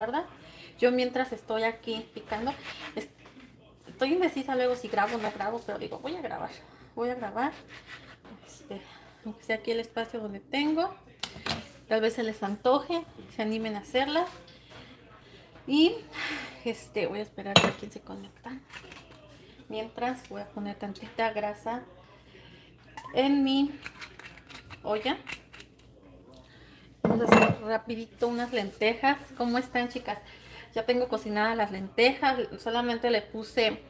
¿verdad? Yo mientras estoy aquí picando, estoy indecisa luego si grabo o no grabo, pero digo, voy a grabar, voy a grabar. Este, aunque sea aquí el espacio donde tengo. Tal vez se les antoje, se animen a hacerla. Y este, voy a esperar a ver quién se conecta. Mientras voy a poner tantita grasa en mi olla. Vamos hacer rapidito unas lentejas. ¿Cómo están, chicas? Ya tengo cocinadas las lentejas. Solamente le puse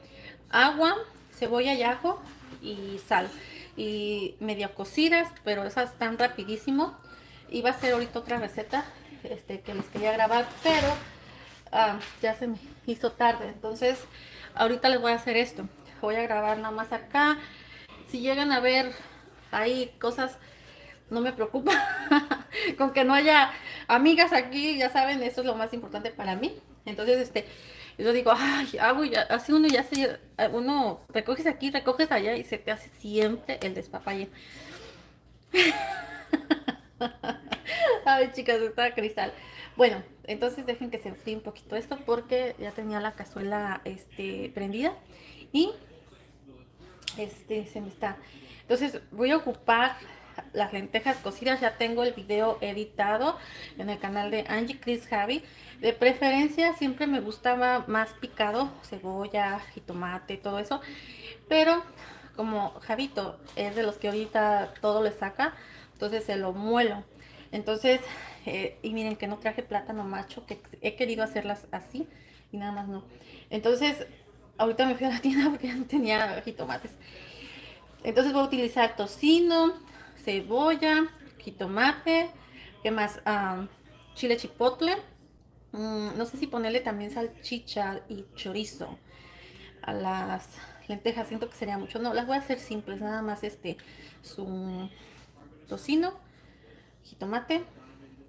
agua, cebolla y ajo y sal. Y medio cocidas, pero esas están rapidísimo. Iba a hacer ahorita otra receta este, que les quería grabar, pero ah, ya se me hizo tarde. Entonces, ahorita les voy a hacer esto. Voy a grabar nada más acá. Si llegan a ver ahí cosas no me preocupa. Con que no haya amigas aquí, ya saben, eso es lo más importante para mí. Entonces, este, yo digo, ay, hago ya, así uno ya se, uno recoges aquí, recoges allá y se te hace siempre el despapalle. ay, chicas, está cristal. Bueno, entonces dejen que se enfríe un poquito esto porque ya tenía la cazuela este, prendida y este se me está. Entonces voy a ocupar las lentejas cocidas. Ya tengo el video editado en el canal de Angie Chris Javi. De preferencia siempre me gustaba más picado, cebolla, tomate todo eso. Pero como Javito es de los que ahorita todo le saca, entonces se lo muelo. Entonces, eh, y miren que no traje plátano macho, que he querido hacerlas así y nada más no. Entonces, ahorita me fui a la tienda porque no tenía jitomates. Entonces voy a utilizar tocino, cebolla, jitomate, ¿qué más? Chile chipotle. Mm, no sé si ponerle también salchicha y chorizo a las lentejas. Siento que sería mucho. No, las voy a hacer simples. Nada más este, su tocino, jitomate,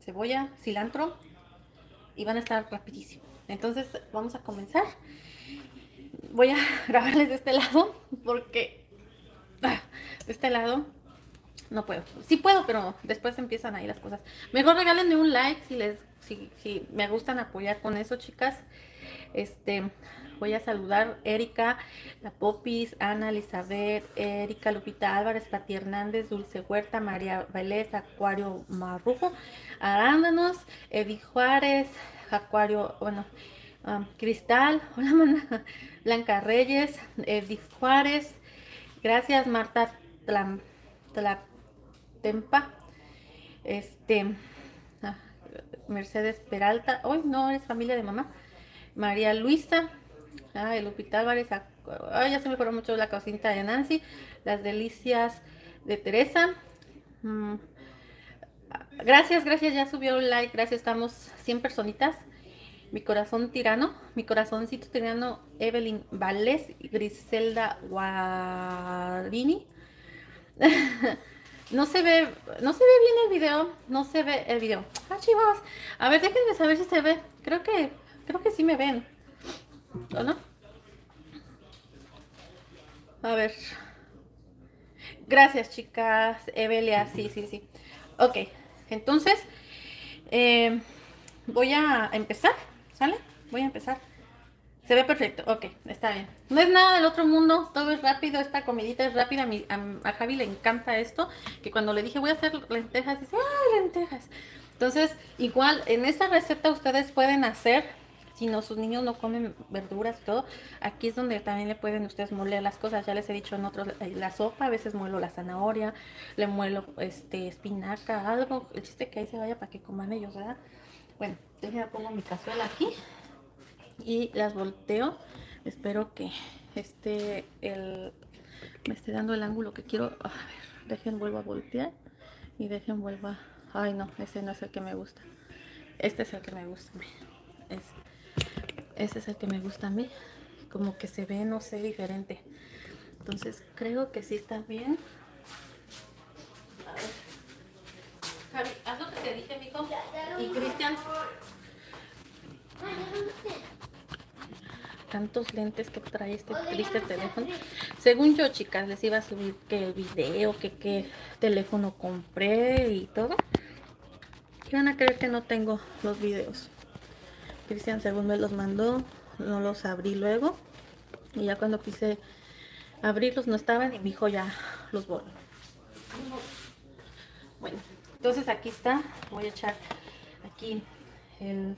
cebolla, cilantro. Y van a estar rapidísimo. Entonces vamos a comenzar. Voy a grabarles de este lado porque ah, de este lado no puedo. Sí puedo, pero después empiezan ahí las cosas. Mejor regálenme un like si les si, si me gustan apoyar con eso, chicas. Este, voy a saludar Erika, la Popis, Ana, Elizabeth, Erika, Lupita Álvarez, Pati Hernández, Dulce Huerta, María Vélez, Acuario Marrujo, Arándanos, Eddie Juárez, Acuario, bueno, um, Cristal, hola mana, Blanca Reyes, Eddie Juárez, gracias Marta Tlam, Tempa. Este, ah, Mercedes Peralta. Hoy no, eres familia de mamá. María Luisa. Ah, el Lupita Álvarez. Ah, ya se me fueron mucho la cocinita de Nancy. Las delicias de Teresa. Mm, gracias, gracias. Ya subió un like. Gracias. Estamos 100 personitas. Mi corazón tirano, mi corazoncito tirano, Evelyn Vales, Griselda Guarini. No se ve, no se ve bien el video, no se ve el video. Ah, chivas. A ver, déjenme saber si se ve. Creo que, creo que sí me ven. ¿O no? A ver. Gracias, chicas. Evelia, sí, sí, sí. Ok, entonces, eh, voy a empezar, ¿sale? Voy a empezar. Se ve perfecto, ok, está bien. No es nada del otro mundo, todo es rápido, esta comidita es rápida. A, Javi le encanta esto, que cuando le dije voy a hacer lentejas, dice, ¡ay, lentejas! Entonces, igual, en esta receta ustedes pueden hacer, si no, sus niños no comen verduras y todo, aquí es donde también le pueden ustedes moler las cosas. Ya les he dicho en otros, eh, la sopa, a veces muelo la zanahoria, le muelo este espinaca, algo, el chiste que ahí se vaya para que coman ellos, ¿verdad? Bueno, déjenme pongo mi cazuela aquí y las volteo. Espero que esté el me esté dando el ángulo que quiero. A ver dejen vuelvo a voltear y dejen vuelvo a ay no ese no es el que me gusta. Este es el que me gusta a mí. Es, este es el que me gusta a mí. Como que se ve no sé diferente. Entonces creo que sí está bien. A ver. Javi, haz lo que te dije, mijo. Y Cristian, tantos lentes que trae este triste teléfono. Según yo, chicas, les iba a subir que el video, que qué teléfono compré y todo. Y van a creer que no tengo los videos. Cristian según me los mandó, no los abrí luego. Y ya cuando quise abrirlos no estaban y mi hijo ya los borró. Bueno, entonces aquí está. Voy a echar aquí el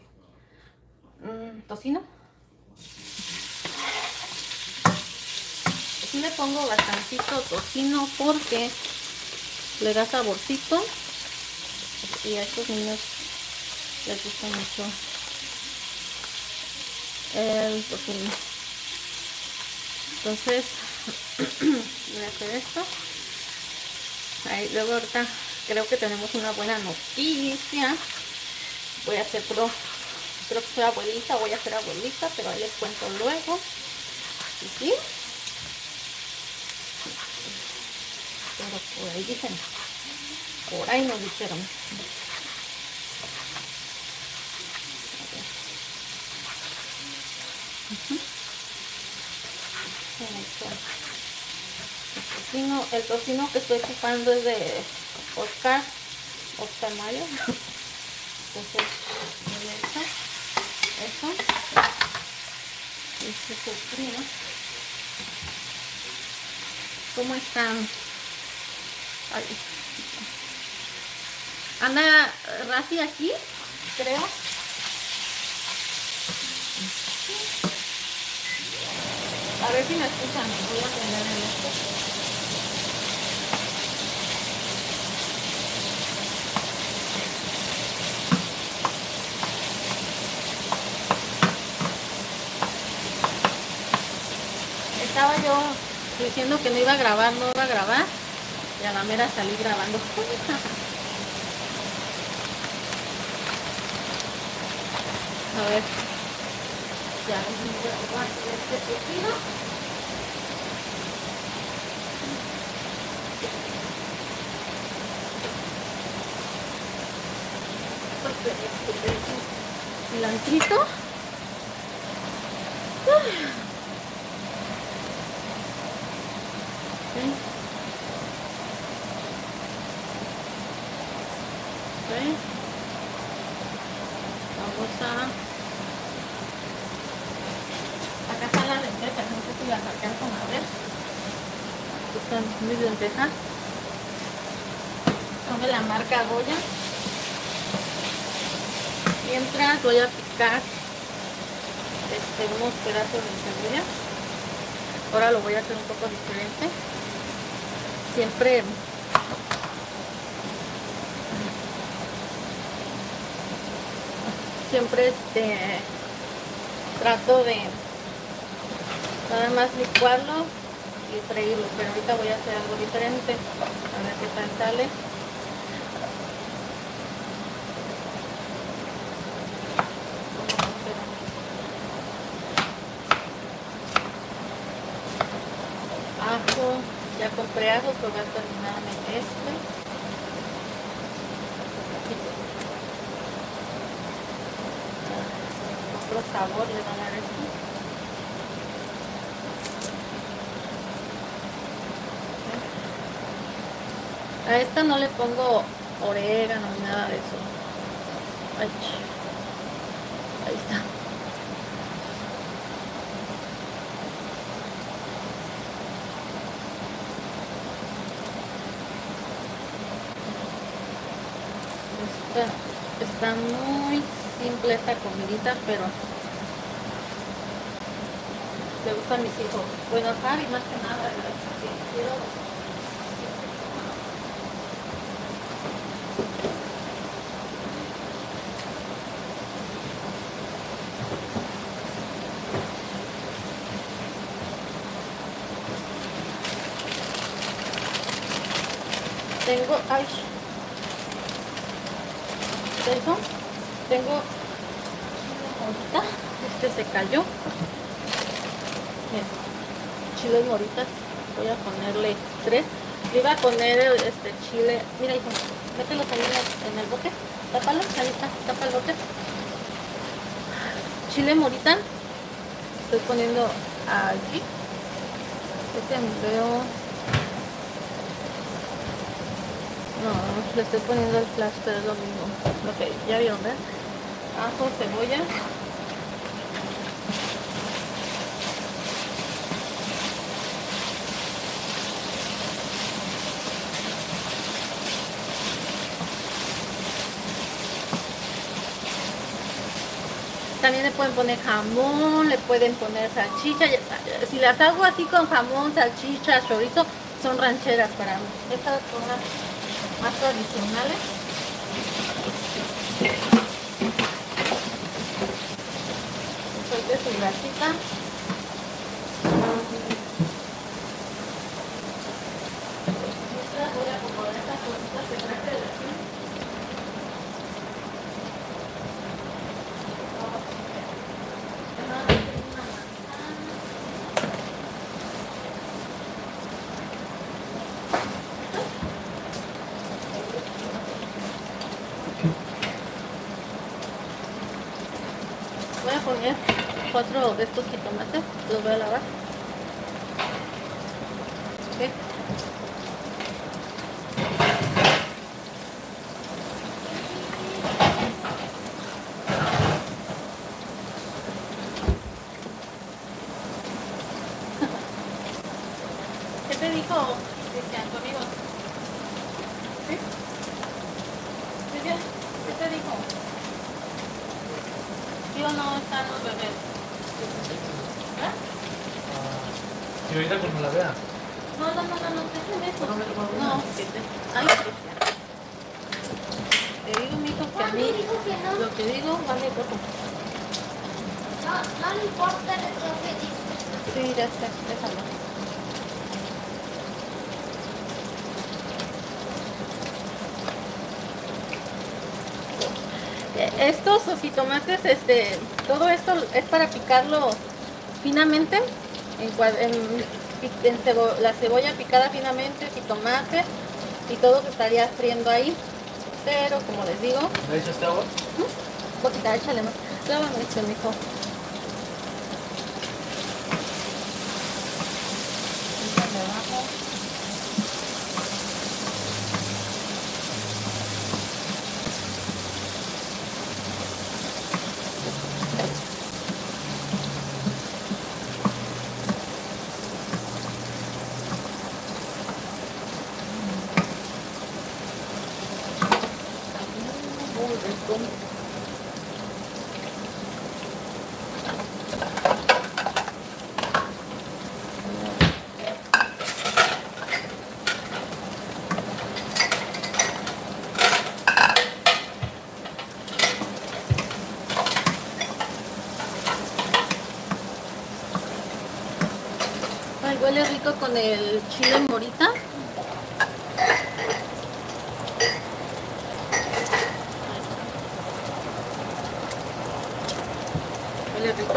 mm, tocino. Le pongo bastantito tocino porque le da saborcito y a estos niños les gusta mucho el tocino. Entonces, voy a hacer esto. Ahí, luego ahorita creo que tenemos una buena noticia. Voy a hacer pro, creo que soy abuelita, voy a hacer abuelita, pero ahí les cuento luego. ¿Sí? Por ahí dicen, por ahí nos dijeron. El tocino, que estoy ocupando es de Oscar, Oscar Mayo. Entonces, echar eso. Este sofrino. ¿Cómo están? Ay. Anda Rafi aquí, creo. A ver si me escuchan. Voy a poner esto. Estaba yo diciendo que no iba a grabar, no iba a grabar. Y a la mera salí grabando. A ver. Ya, este cilantrito. Okay. Okay. Vamos a... Acá están las lentejas, no sé si las alcanzan a ver. Aquí están mis lentejas. Son de la marca Goya. Mientras voy a picar este, unos pedazos de cebolla. Ahora lo voy a hacer un poco diferente. Siempre siempre este trato de nada más licuarlo pero ahorita voy a hacer algo diferente. A ver qué tal sale. Ajo, ya compré ajo, pero voy a terminarme este. Otro sabor le va a dar esto. A esta no le pongo orégano ni nada de eso. Ay, ahí está. Está, está muy simple esta comidita, pero le gustan mis hijos. Bueno, Javi más que nada, quiero tengo ay eso tengo ahorita este se cayó Bien, chiles moritas voy a ponerle tres le iba a poner este chile mira hijo mételos ahí en el, bote tápalos ahí está tapa el bote chile morita estoy poniendo aquí este veo No, le estoy poniendo el flash, pero es lo mismo. Ok, ya vieron, ¿ver? Ajo, cebolla. Le pueden poner jamón, le pueden poner salchicha. Si las hago así con jamón, salchicha, chorizo, son rancheras para mí. Estas son las más tradicionales. Suelte su grasita. Voy a acomodar estas cositas de grasa de aquí. Voy a poner cuatro de estos jitomates, los voy a lavar. Ok. ¿Qué te dijo Cristian, tu amigo? ¿Sí? Cristian, ¿qué te dijo? ¿Sí o no están los bebés? ¿Eh? Si ahorita cuando la vea. No, no, no, no, no, dejen eso. No, no, no, no. No, que te... Ay, Cristian. Te digo, mijo, que a Mami mí dijo que no. lo que digo vale poco. No, no le importa lo que dice. Sí, ya está, déjalo. Eh, Estos ojitomates, este, todo esto es para picarlo finamente, en, en, en cebo- la cebolla picada finamente, jitomate y todo se estaría friendo ahí. Pero como les digo, ¿Me echaste agua? poquita, échale más. Mijo. Échale abajo. Muy rico. Ay, huele rico con el chile morita. Huele rico.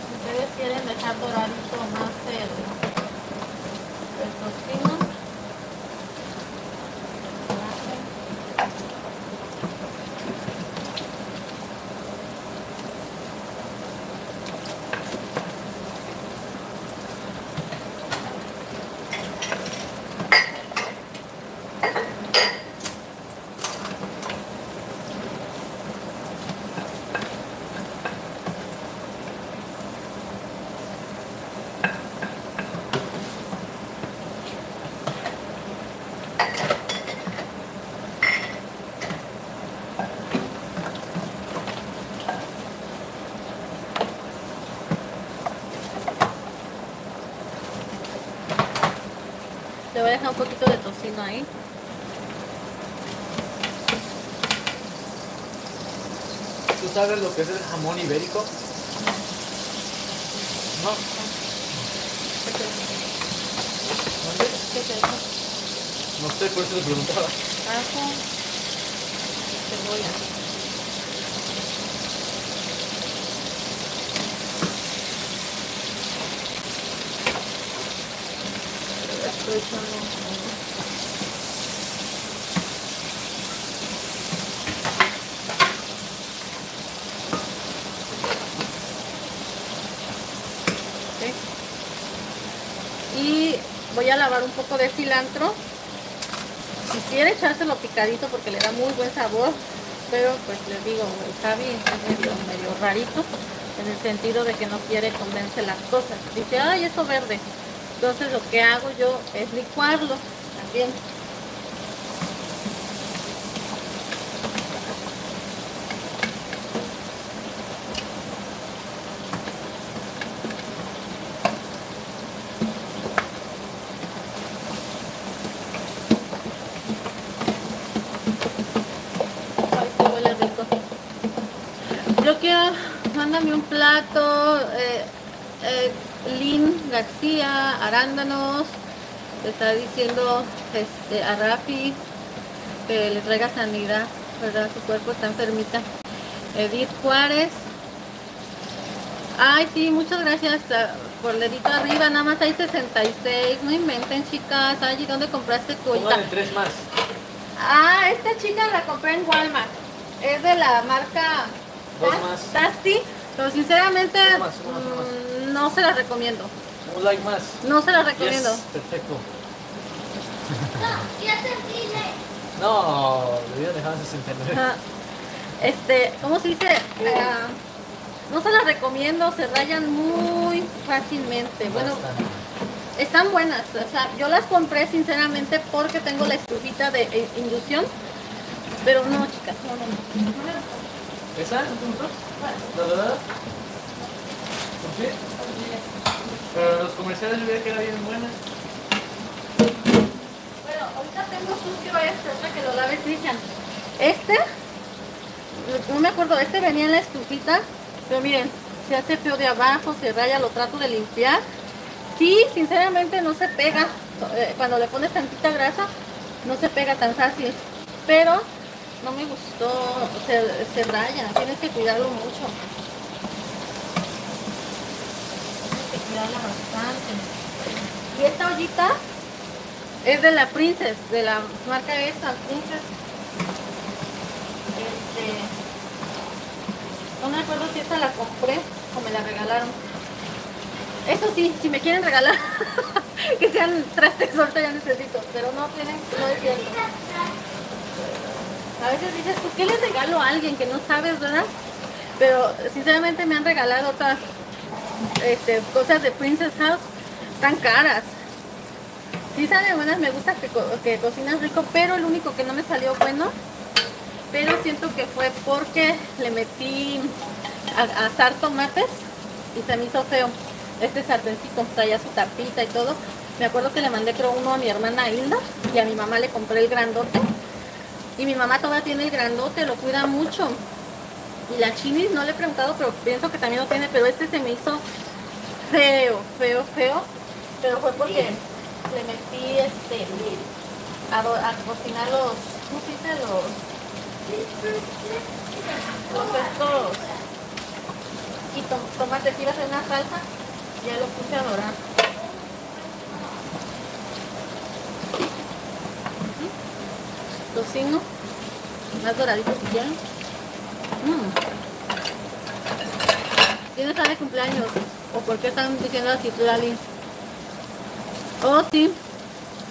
Si ustedes quieren dejar doradito más el, el tocino, lo hacen. Le voy a dejar un poquito ahí. ¿Tú sabes lo que es el jamón ibérico? No. ¿Dónde? ¿Qué es eso? No sé, por eso te preguntaba cebolla. Estoy echando Ok. Y voy a lavar un poco de cilantro Quisiera echárselo picadito porque le da muy buen sabor, pero pues les digo, el Javi es medio, medio rarito en el sentido de que no quiere comerse las cosas. Dice, ay, eso verde. Entonces lo que hago yo es licuarlo. también. Ay, qué huele rico. Yo quiero, mándame un plato, eh, eh, Lynn García, arándanos, le está diciendo este, a Rafi que le traiga sanidad, ¿verdad? Su cuerpo está enfermita. Edith Juárez. Ay, sí, muchas gracias por el dedito arriba, nada más hay 66, no inventen chicas, ay, ¿y dónde compraste tu tres más. Ah, esta chica la compré en Walmart. Es de la marca Dos más. Tasty, pero sinceramente Dos más, uno más, uno más. No se la recomiendo. Un like más. No se la recomiendo. Yes, perfecto. No, ya te dile. No, le hubiera dejado 69. Ajá. Este, ¿cómo se dice? Ah, no se las recomiendo, se rayan muy fácilmente. Bueno, Bastante. están buenas. O sea, yo las compré sinceramente porque tengo la estufita de eh, inducción. Pero no, chicas, no, no. ¿Esa? ¿No te? ¿La verdad? ¿Por qué? Pero los comerciales yo veía que eran bien buenas. Bueno, ahorita tengo sucio este, otra que lo lave Cristian. Este, no- me acuerdo, este venía en la estufita, pero miren, se hace feo de abajo, se raya, lo trato de limpiar. Sí, sinceramente no se pega, eh, cuando le pones tantita grasa, no se pega tan fácil, pero no me gustó, se, se raya, tienes que cuidarlo mucho. Bastante. Y esta ollita es de la Princess, de la marca esta, Princess. Este, no me acuerdo si esta la compré o me la regalaron. Eso sí, si me quieren regalar, que sean trastes, ahorita ya necesito, pero no tienen, no es. A veces dices, ¿por qué le regalo a alguien que no sabes, verdad? Pero sinceramente me han regalado otras este, cosas de Princess House tan caras. Sí saben buenas, me gusta que, que cocinas rico, pero el único que no me salió bueno, pero siento que fue porque le metí a, a asar tomates y se me hizo feo. Este sartencito traía su tapita y todo. Me acuerdo que le mandé creo uno a mi hermana Hilda y a mi mamá le compré el grandote. Y mi mamá todavía tiene el grandote, lo cuida mucho. Y la chinis no le he preguntado, pero pienso que también lo tiene, pero este se me hizo feo, feo, feo. Pero fue porque le metí este a, cocinar los, ¿cómo se dice? Los, los estos y tom- tomates, iba a hacer una salsa, ya lo puse a dorar. Tocino, más doradito si quieren. Mm. ¿Quién está de cumpleaños? ¿O por qué están diciendo así, Lali? Oh, sí.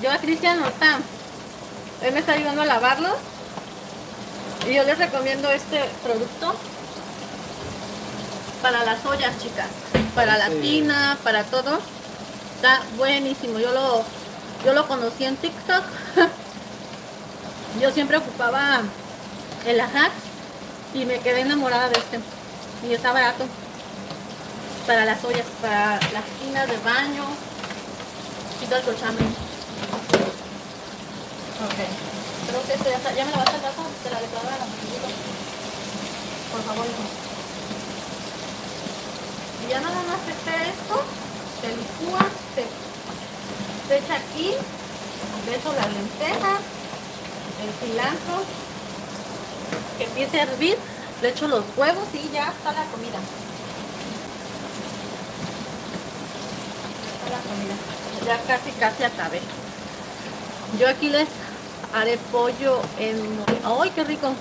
Yo a Cristian ahorita, él me está ayudando a lavarlos. Y yo les recomiendo este producto para las ollas, chicas. Para la tina, para todo. Está buenísimo. Yo lo, yo lo conocí en TikTok. yo siempre ocupaba el Ajax y me quedé enamorada de este. Y está barato. Para las ollas, para las tinas de baño. Quito el cochambre. Ok. Creo que esto ya, está- ya me la vas a dar te la declaro a la. Por favor. Y ya nada más se esté esto, se licúa, se, se echa aquí, de hecho las lentejas, el cilantro, que empiece a hervir, le echo los huevos y ya está la comida. Está la comida. Ya casi casi acabé. Yo aquí les haré pollo en... ¡Ay, qué rico!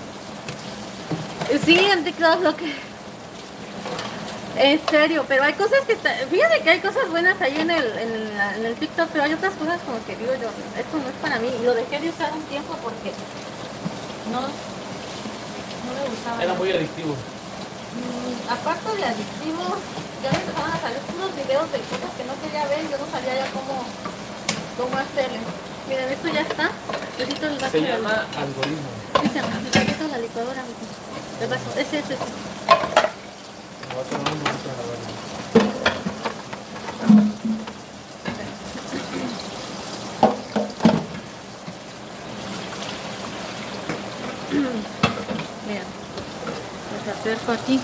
Sí, en TikTok lo que... En serio, pero hay cosas que están... Fíjate que hay cosas buenas ahí en el, en, la- en el TikTok, pero hay otras cosas como que digo yo, esto no es para mí. Y lo dejé de usar un tiempo porque no me gustaba. Era muy adictivo. Mm, aparte de adictivo, ya me empezaban a salir unos videos de cosas que no quería ver, yo no sabía ya cómo, cómo hacerle. Miren, esto ya está. Necesito el vaso. Se la- llama algoritmo. Sí, se llama. Necesito la licuadora. mijo. El vaso. Ese, ese, ese. Me voy a tomar un momento de verlo. Les acerco aquí.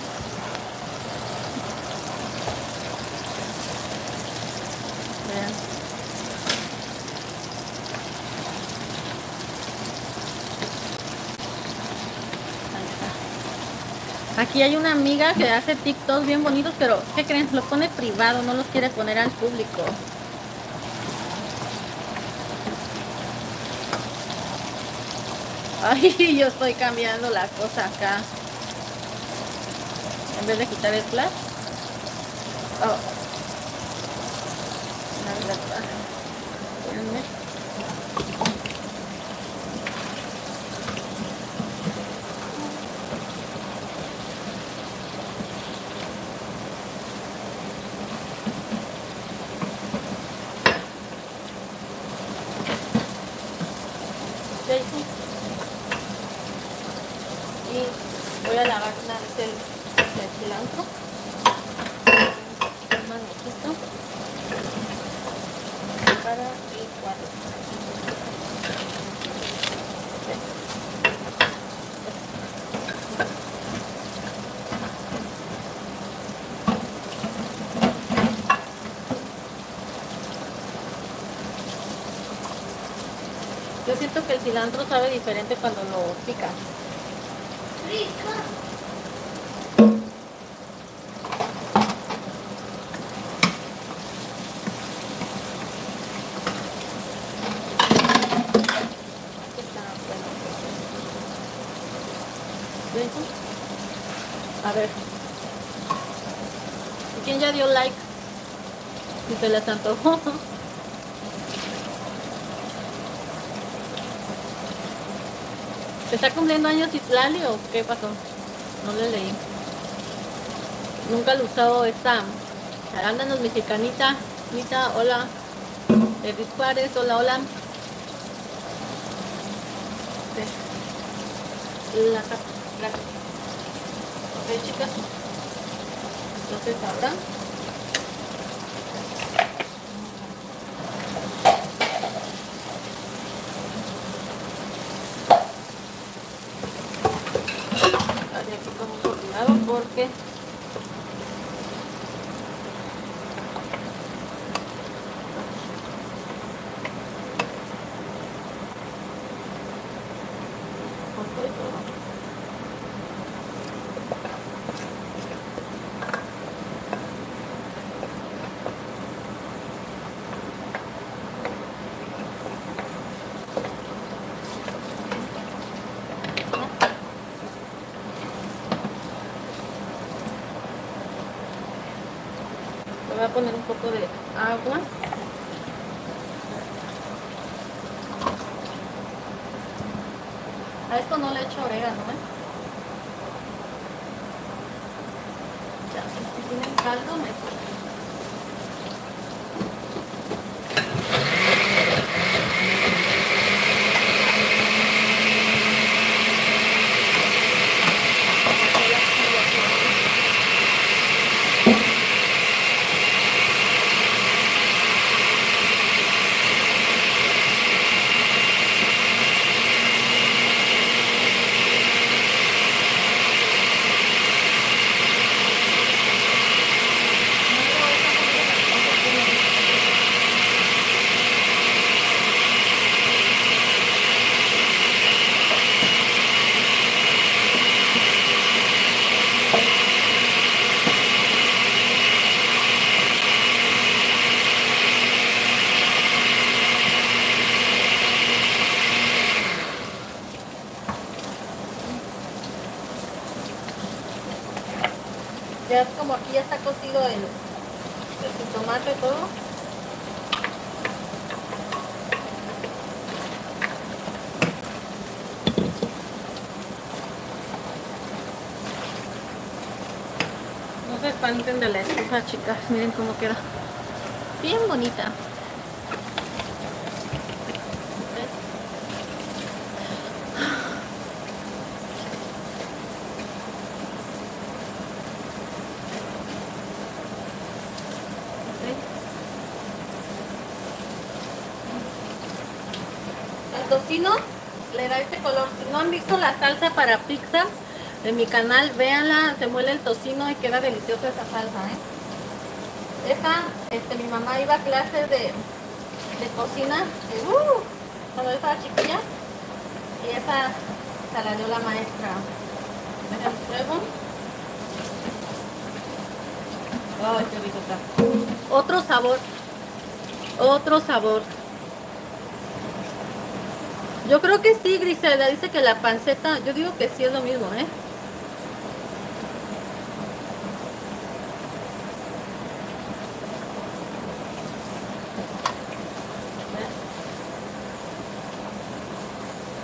Hay una amiga que hace TikToks bien bonitos, pero ¿qué creen? Lo pone privado, no los quiere poner al público. Ay, yo estoy cambiando la cosa acá. En vez de quitar el flash. Oh. La verdad. Espérenme. Ya hice. Y voy a lavar una vez el, el cilantro. Un manotito. Para licuarlo. Yo siento que el cilantro sabe diferente cuando lo picas. ¿Listo? A ver. ¿Quién ya dio like? Si se les antojó. ¿Está cumpliendo años Islali o qué pasó? No le leí. Nunca lo usado esta. Arándanos mexicanita. Nita, hola. Edith Juárez, hola, hola. La capa. Gracias. Ok, chicas. Entonces ahora. miren cómo queda. Bien bonita. tocino le da este color. Si no han visto la salsa para pizza de mi canal, véanla, se muele el tocino y queda deliciosa esa salsa. ¿eh? Esta, este, mi mamá iba a clases de, de cocina, eh, uh, cuando yo estaba chiquilla, y esa se la dio la maestra. Pruebo. Ay, está. Otro sabor. Otro sabor. Yo creo que sí, Griselda. Dice que la panceta, yo digo que sí es lo mismo, ¿eh?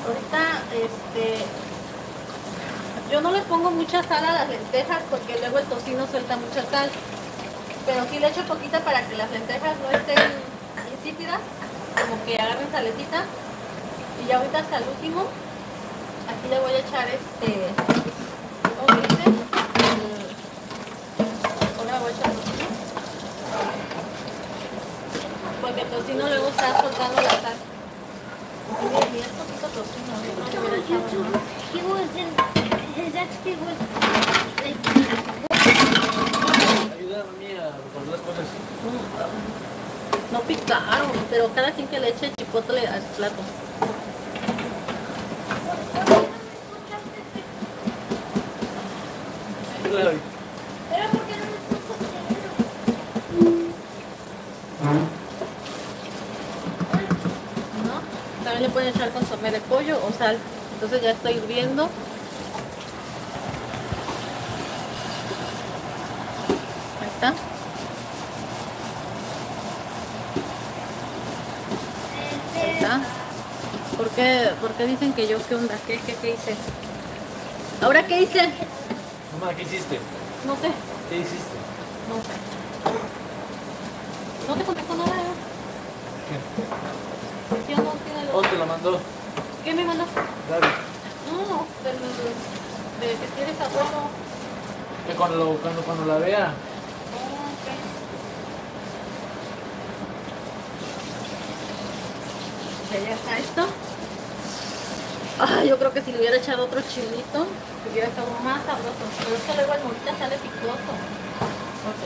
Ahorita, este, yo no le pongo mucha sal a las lentejas porque luego el tocino suelta mucha sal. Pero sí le echo poquita para que las lentejas no estén insípidas, como que agarren salecita. Y ya ahorita hasta el último, aquí le voy a echar este, ¿cómo ahora voy a echar. Porque el tocino luego está soltando la sal. Y bien poquito tocino, echado YouTube, No picaron, pero cada quien que le eche chipotle al plato. Claro. pero ¿por qué no. También le pueden echar consomé de pollo o sal. Entonces ya está hirviendo. Ahí está. Ahí está. ¿Por qué, dicen que yo qué onda? ¿Qué, qué, qué hice? ¿Ahora qué hice? Mamá, ¿qué hiciste? No sé. ¿Qué hiciste? No sé. No te contestó nada. ¿eh? ¿Qué? ¿Qué no tiene ¿O los... te la mandó? ¿Qué me mandó? Gaby. No, del, de que tienes abuelo. Que cuando, lo- cuando, cuando la vea. Ya, ya está esto. Ay, yo creo que si le hubiera echado otro chilito, hubiera estado más sabroso. Pero es que luego el molita sale picoso. Ok.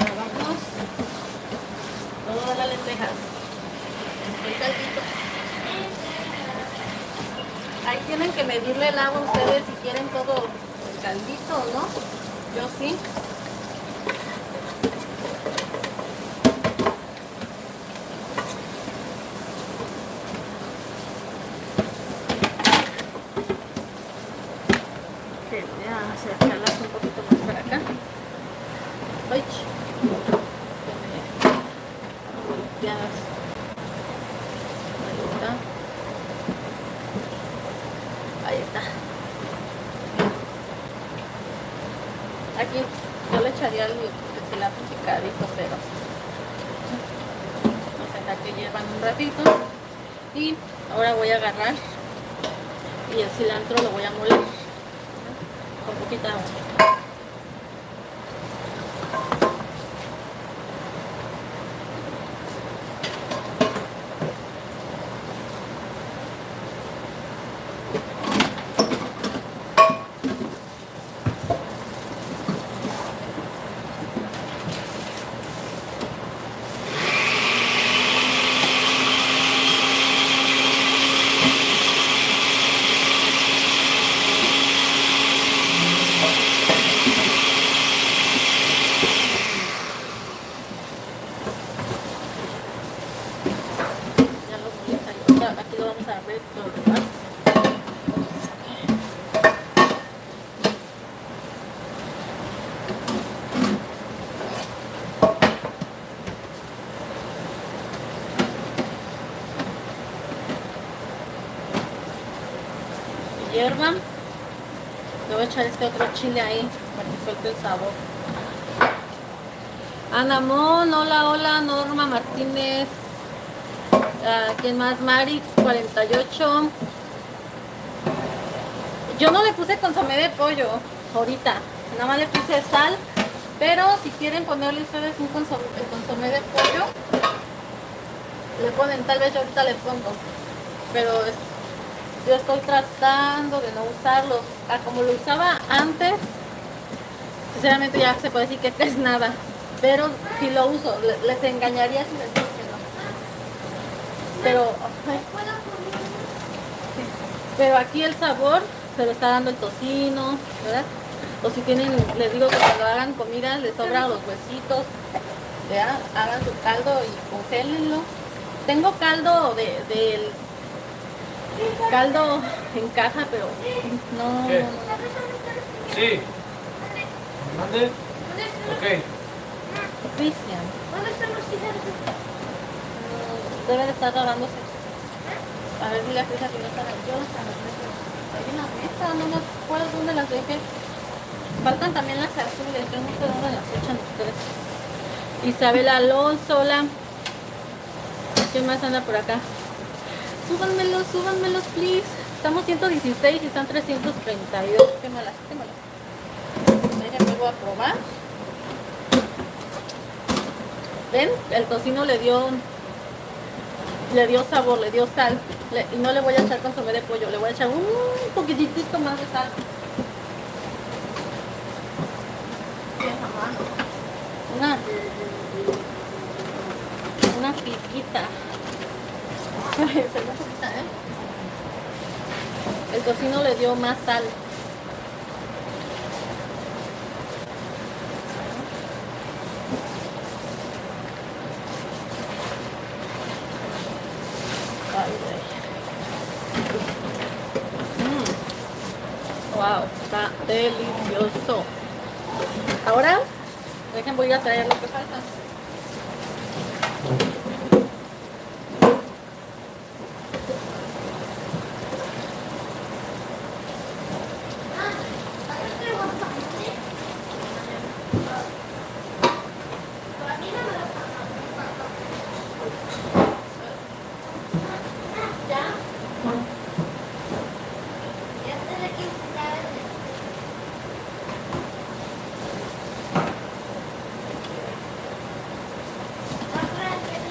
Ahora vamos. Todas las lentejas. El caldito. Ahí tienen que medirle el agua ustedes si quieren todo el caldito, ¿no? Yo sí. que voy a acercarlas un poquito más para acá. Ay, ch- que me- golpeadas. Ahí está. Ahí está. Aquí yo le echaría el, el cilantro picadito, pero no sé, acá que llevan un Y ahora voy a agarrar y el cilantro lo voy a moler con poquita agua. Ya lo molí, ahí está, aquí lo vamos a ver todo lo demás. Y hierba. Le voy a echar este otro chile ahí para que suelte el sabor. Anamón, hola, hola, Norma Martínez. Ah, ¿Quién más? Mari 48. Yo no le puse consomé de pollo ahorita. Nada más le puse sal. Pero si quieren ponerle ustedes un consomé, de pollo, le ponen, tal vez yo ahorita le pongo, pero yo estoy tratando de no usarlo. Como lo usaba antes, sinceramente ya se puede decir que es nada, pero si lo uso, le- les engañaría si les digo que no. Pero, pero aquí el sabor se lo está dando el tocino, ¿verdad? O si tienen, les digo que cuando hagan comida les sobran los huesitos, ¿verdad? Hagan su caldo y congélenlo. Tengo caldo de, del caldo en caja, pero no, ¿Qué? Sí. ¿Mande? Ok. Cristian, ¿Dónde están los tijeros? mm, debe de estar lavándose. A ver, dile a Cristian si no están ahí. Yo las. Hay una mesa, no me acuerdo dónde las dejé. Faltan también las azules, yo no sé dónde las echan ustedes. Isabel Alonso, hola. ¿Quién más anda por acá? Súbanmelos, súbanmelos, please. Estamos 116 y están 332. Qué malas, qué malas. Déjenme vuelvo a probar. ¿Ven? El tocino le dio le dio sabor, le dio sal. Y no le voy a echar consomé de pollo, le voy a echar un poquitito más de sal. Una una pizquita. Se me ¿eh? El tocino le dio más sal. Mm. Wow, está delicioso. Ahora, dejen voy a traer lo que falta. ¿Ya? Ya estoy aquí.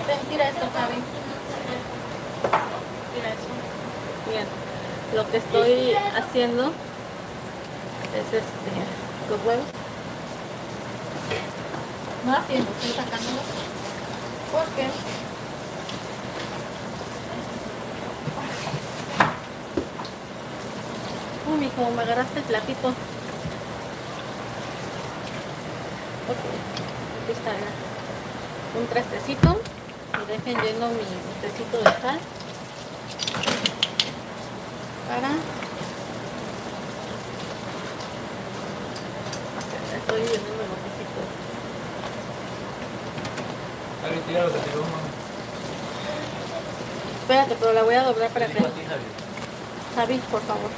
Ven, tira esto, Javi. Tira eso. Bien. Lo que estoy haciendo es este, los huevos. No haciendo, estoy sacándolos. Porque Uy, mijo, me agarraste el platito. Ok, aquí está, mira. Un trastecito. Y dejen lleno mi trastecito de sal. Para. Estoy llenando el botecito. Alguien tira lo que tiró, mamá. Espérate, pero la voy a doblar para Javi. Por favor.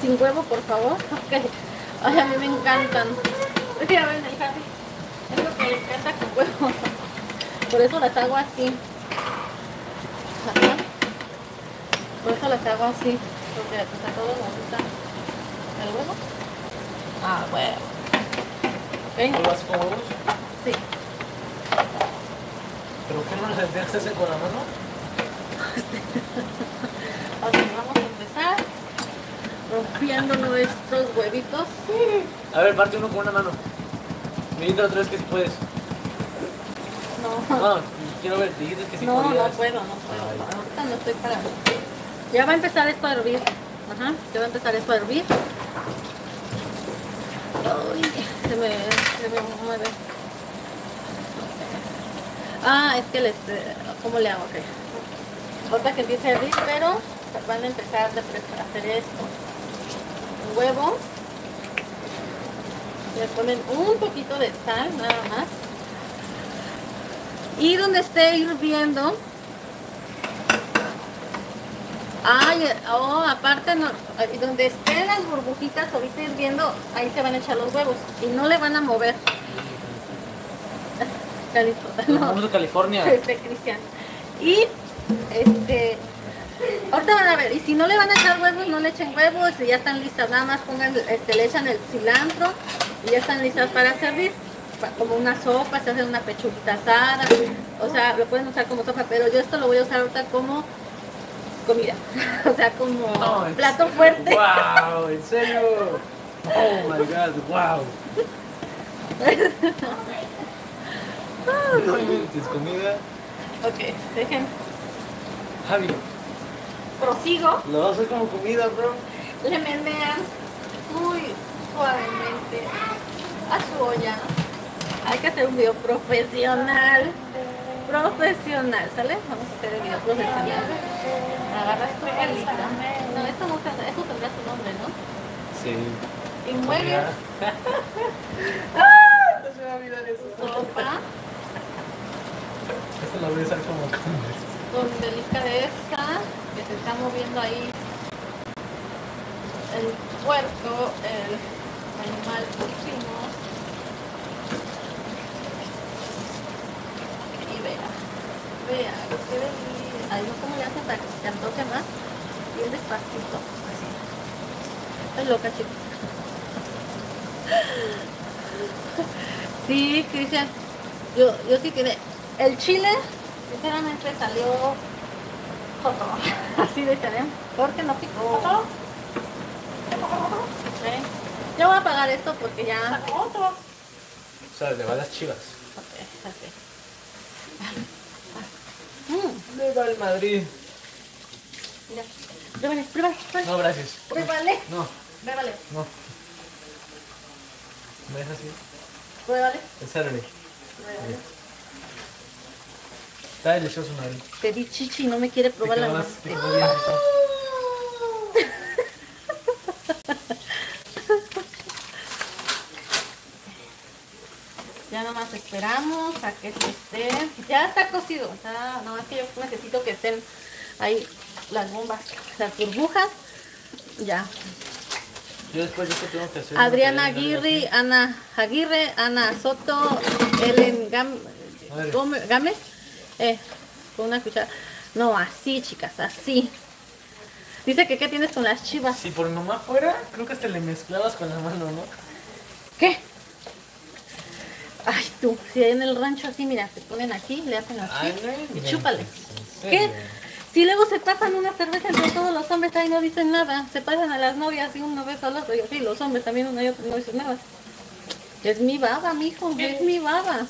Sin huevo, por favor. Ok. Ay, a mí me encantan. Ya ven el Javi. Es lo que le encanta con huevo. Por eso las hago así. Por eso las hago así. Porque a todos nos gusta el huevo. Ah, huevo. ¿Ven? ¿Algo así con huevos? Sí. ¿Pero qué no les sentías ese con la mano? Ok, vamos a empezar rompiendo nuestros huevitos. A ver, parte uno con una mano. Medita otra vez que si puedes. No, No, quiero ver, dijiste que si no, no puedo, no puedo. Ahorita no estoy para. Ya va a empezar esto a hervir. Ajá, ya va a empezar esto a hervir. Ay, se me, se me mueve. Ah, es que les. eh, ¿Cómo le hago? Ok. Ahorita que empiece a hervir, pero van a empezar a hacer esto. Un huevo. Le ponen un poquito de sal, nada más. Y donde esté hirviendo. Ay, oh, aparte, no, eh, donde estén las burbujitas ahorita hirviendo, ahí se van a echar los huevos. Y no le van a mover. Carito, Nos no. vamos a California. Este, Cristian. Y, este, ahorita van a ver, y si no le van a echar huevos, no le echen huevos, y ya están listas, nada más pongan, este, le echan el cilantro, y ya están listas para servir. como una sopa, se hace una pechuguita asada, o sea, lo pueden usar como sopa, pero yo esto lo voy a usar ahorita como comida, o sea, como No, plato serio. fuerte. ¡Wow! ¿En serio? Oh my god, wow. No inventes comida. Ok, dejen, Javi, prosigo, lo vas a hacer como comida, bro. le menean muy suavemente a su olla. Hay que hacer un video profesional, profesional, ¿sale? Vamos a hacer el video profesional. Agarras tu palita. No, esto no esto tendrá su nombre, ¿no? Sí. Y mueves No se me va a olvidar eso. sopa Esto lo voy a usar como con delicadeza, que se está moviendo ahí el puerco, el animal pusimos. Y vea, vea, bien. Ay, no, ¿cómo le hacen para que se te antoje más? Bien despacito, así. Estás loca, chicos. Sí, Cristian, yo, yo sí quedé. El chile, sinceramente, salió joto. Así de chale, porque no picó. Ok. Yo voy a apagar esto porque ya. O sea, le va a las chivas. Ok, así. Mm, Le va al Madrid. mira. Pruébale, pruébale, pruébale. No, gracias. Pruébale, No, pruébale, no. ¿Me dejas así? pruébale. El Saturday. pruébale. Está delicioso. Te di chichi y no me quiere probar la más- te quedó bien. Ya nomás esperamos a que se esté. Ya está cocido. Está, nomás que yo necesito que estén ahí las bombas, las burbujas. Ya. Yo después yo que tengo que hacer. Adriana Aguirre, Ana Aguirre, Ana Soto, Ellen Gam-. Gómez-. Eh, con una cuchara. No, así, chicas, así. Dice que qué tienes con las chivas. Si por mamá fuera, creo que hasta le mezclabas con la mano, ¿no? ¿Qué? Ay, tú, si en el rancho así, mira, te ponen aquí, le hacen así Ay, no y chúpale. ¿en ¿Qué? Si luego se pasan una cerveza entre todos los hombres ahí no dicen nada, se pasan a las novias y uno besa al otro y así los hombres también uno y otro no dicen nada. Es mi baba, mijo, es mi baba.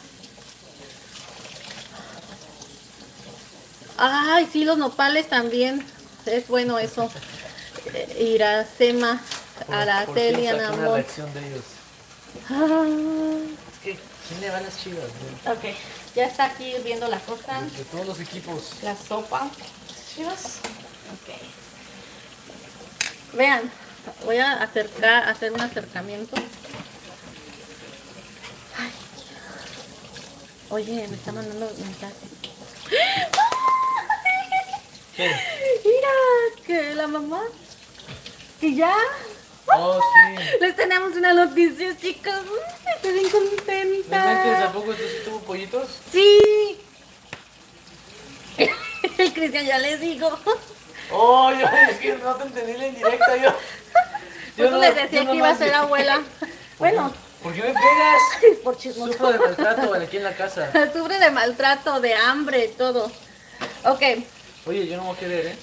Ay, sí, los nopales también. Es bueno eso. Eh, Iracema, Araceli, Anamón. reacción de ellos. Ah, Es que, ¿quién le va a las chivas? güey? ok, ya está aquí hirviendo la cosa, De todos los equipos. la sopa. Chivas. Ok. Vean, voy a acercar, hacer un acercamiento. Ay. Oye, me está mandando mensaje. ¿Qué? Mira, que la mamá, que ya Oh, sí. les tenemos una noticia, chicos. Estoy bien contenta. ¿A poco sí tuvo pollitos? Sí. El Cristian ya les digo. Oh, yo es que no te entendí la indirecta yo. Yo no- les decía que iba a ser abuela. Bueno, ¿Por qué me pegas? por chismoso. Sufro de maltrato aquí en la casa. Sufre de maltrato, de hambre, todo. Ok, Oye, yo no voy a querer, ¿eh?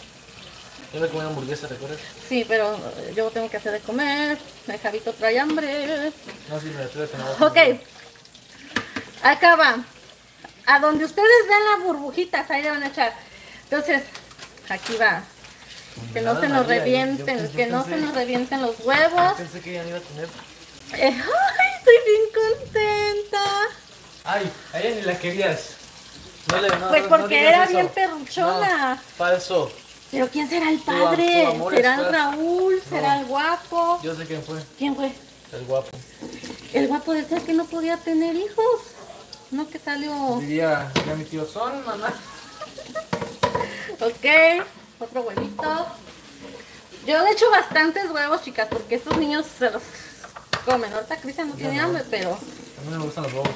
Yo me comí una hamburguesa, ¿te acuerdas? sí, pero yo tengo que hacer de comer. El Javito trae hambre. No, sí, me que no Ok, acá va. A donde ustedes vean las burbujitas, ahí le van a echar. Entonces, aquí va. Que no se nos María, revienten, yo- yo que no se nos revienten los huevos. Pensé que ya no iba a tener. Eh, ay, estoy bien contenta. Ay, a ella ni la querías. No le, no, Pues no porque era eso. bien perruchona. Falso. Pero ¿quién será el padre? tu ¿Será el Raúl? ¿Será el guapo? Yo sé quién fue. ¿Quién fue? El guapo. El guapo decía que no podía tener hijos. No que salió. Diría, ya mi tío son, mamá. Ok, otro huevito. Yo le echo bastantes huevos, chicas, porque estos niños se los comen. Ahorita Cristian no tiene hambre, pero. A mí me gustan los huevos.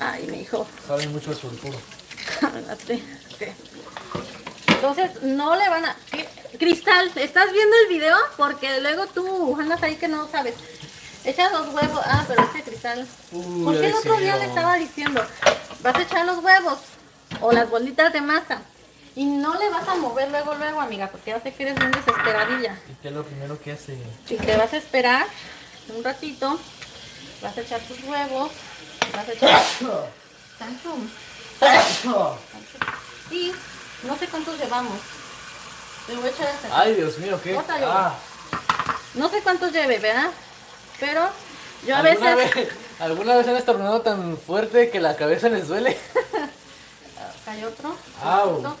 Ay, mi hijo. Saben mucho de sulfuro. Entonces, no le van a... ¿Qué? Cristal, ¿estás viendo el video? Porque luego tú andas ahí que no sabes. Echa los huevos. Ah, pero este cristal. Uy, Porque ya el otro día le estaba diciendo, vas a echar los huevos o las bolitas de masa. Y no le vas a mover luego, luego, amiga, porque ya sé que eres bien desesperadilla. ¿Y qué es lo primero que hace? Y te vas a esperar un ratito, vas a echar tus huevos, vas a echar... Sancho. Y no sé cuántos llevamos. Te voy a echar hasta. Ay, Dios mío, ¿qué? Ah, No sé cuántos lleve, ¿verdad? Pero yo a ¿alguna veces... vez, ¿Alguna vez han estornudado tan fuerte que la cabeza les duele? Hay otro. Au.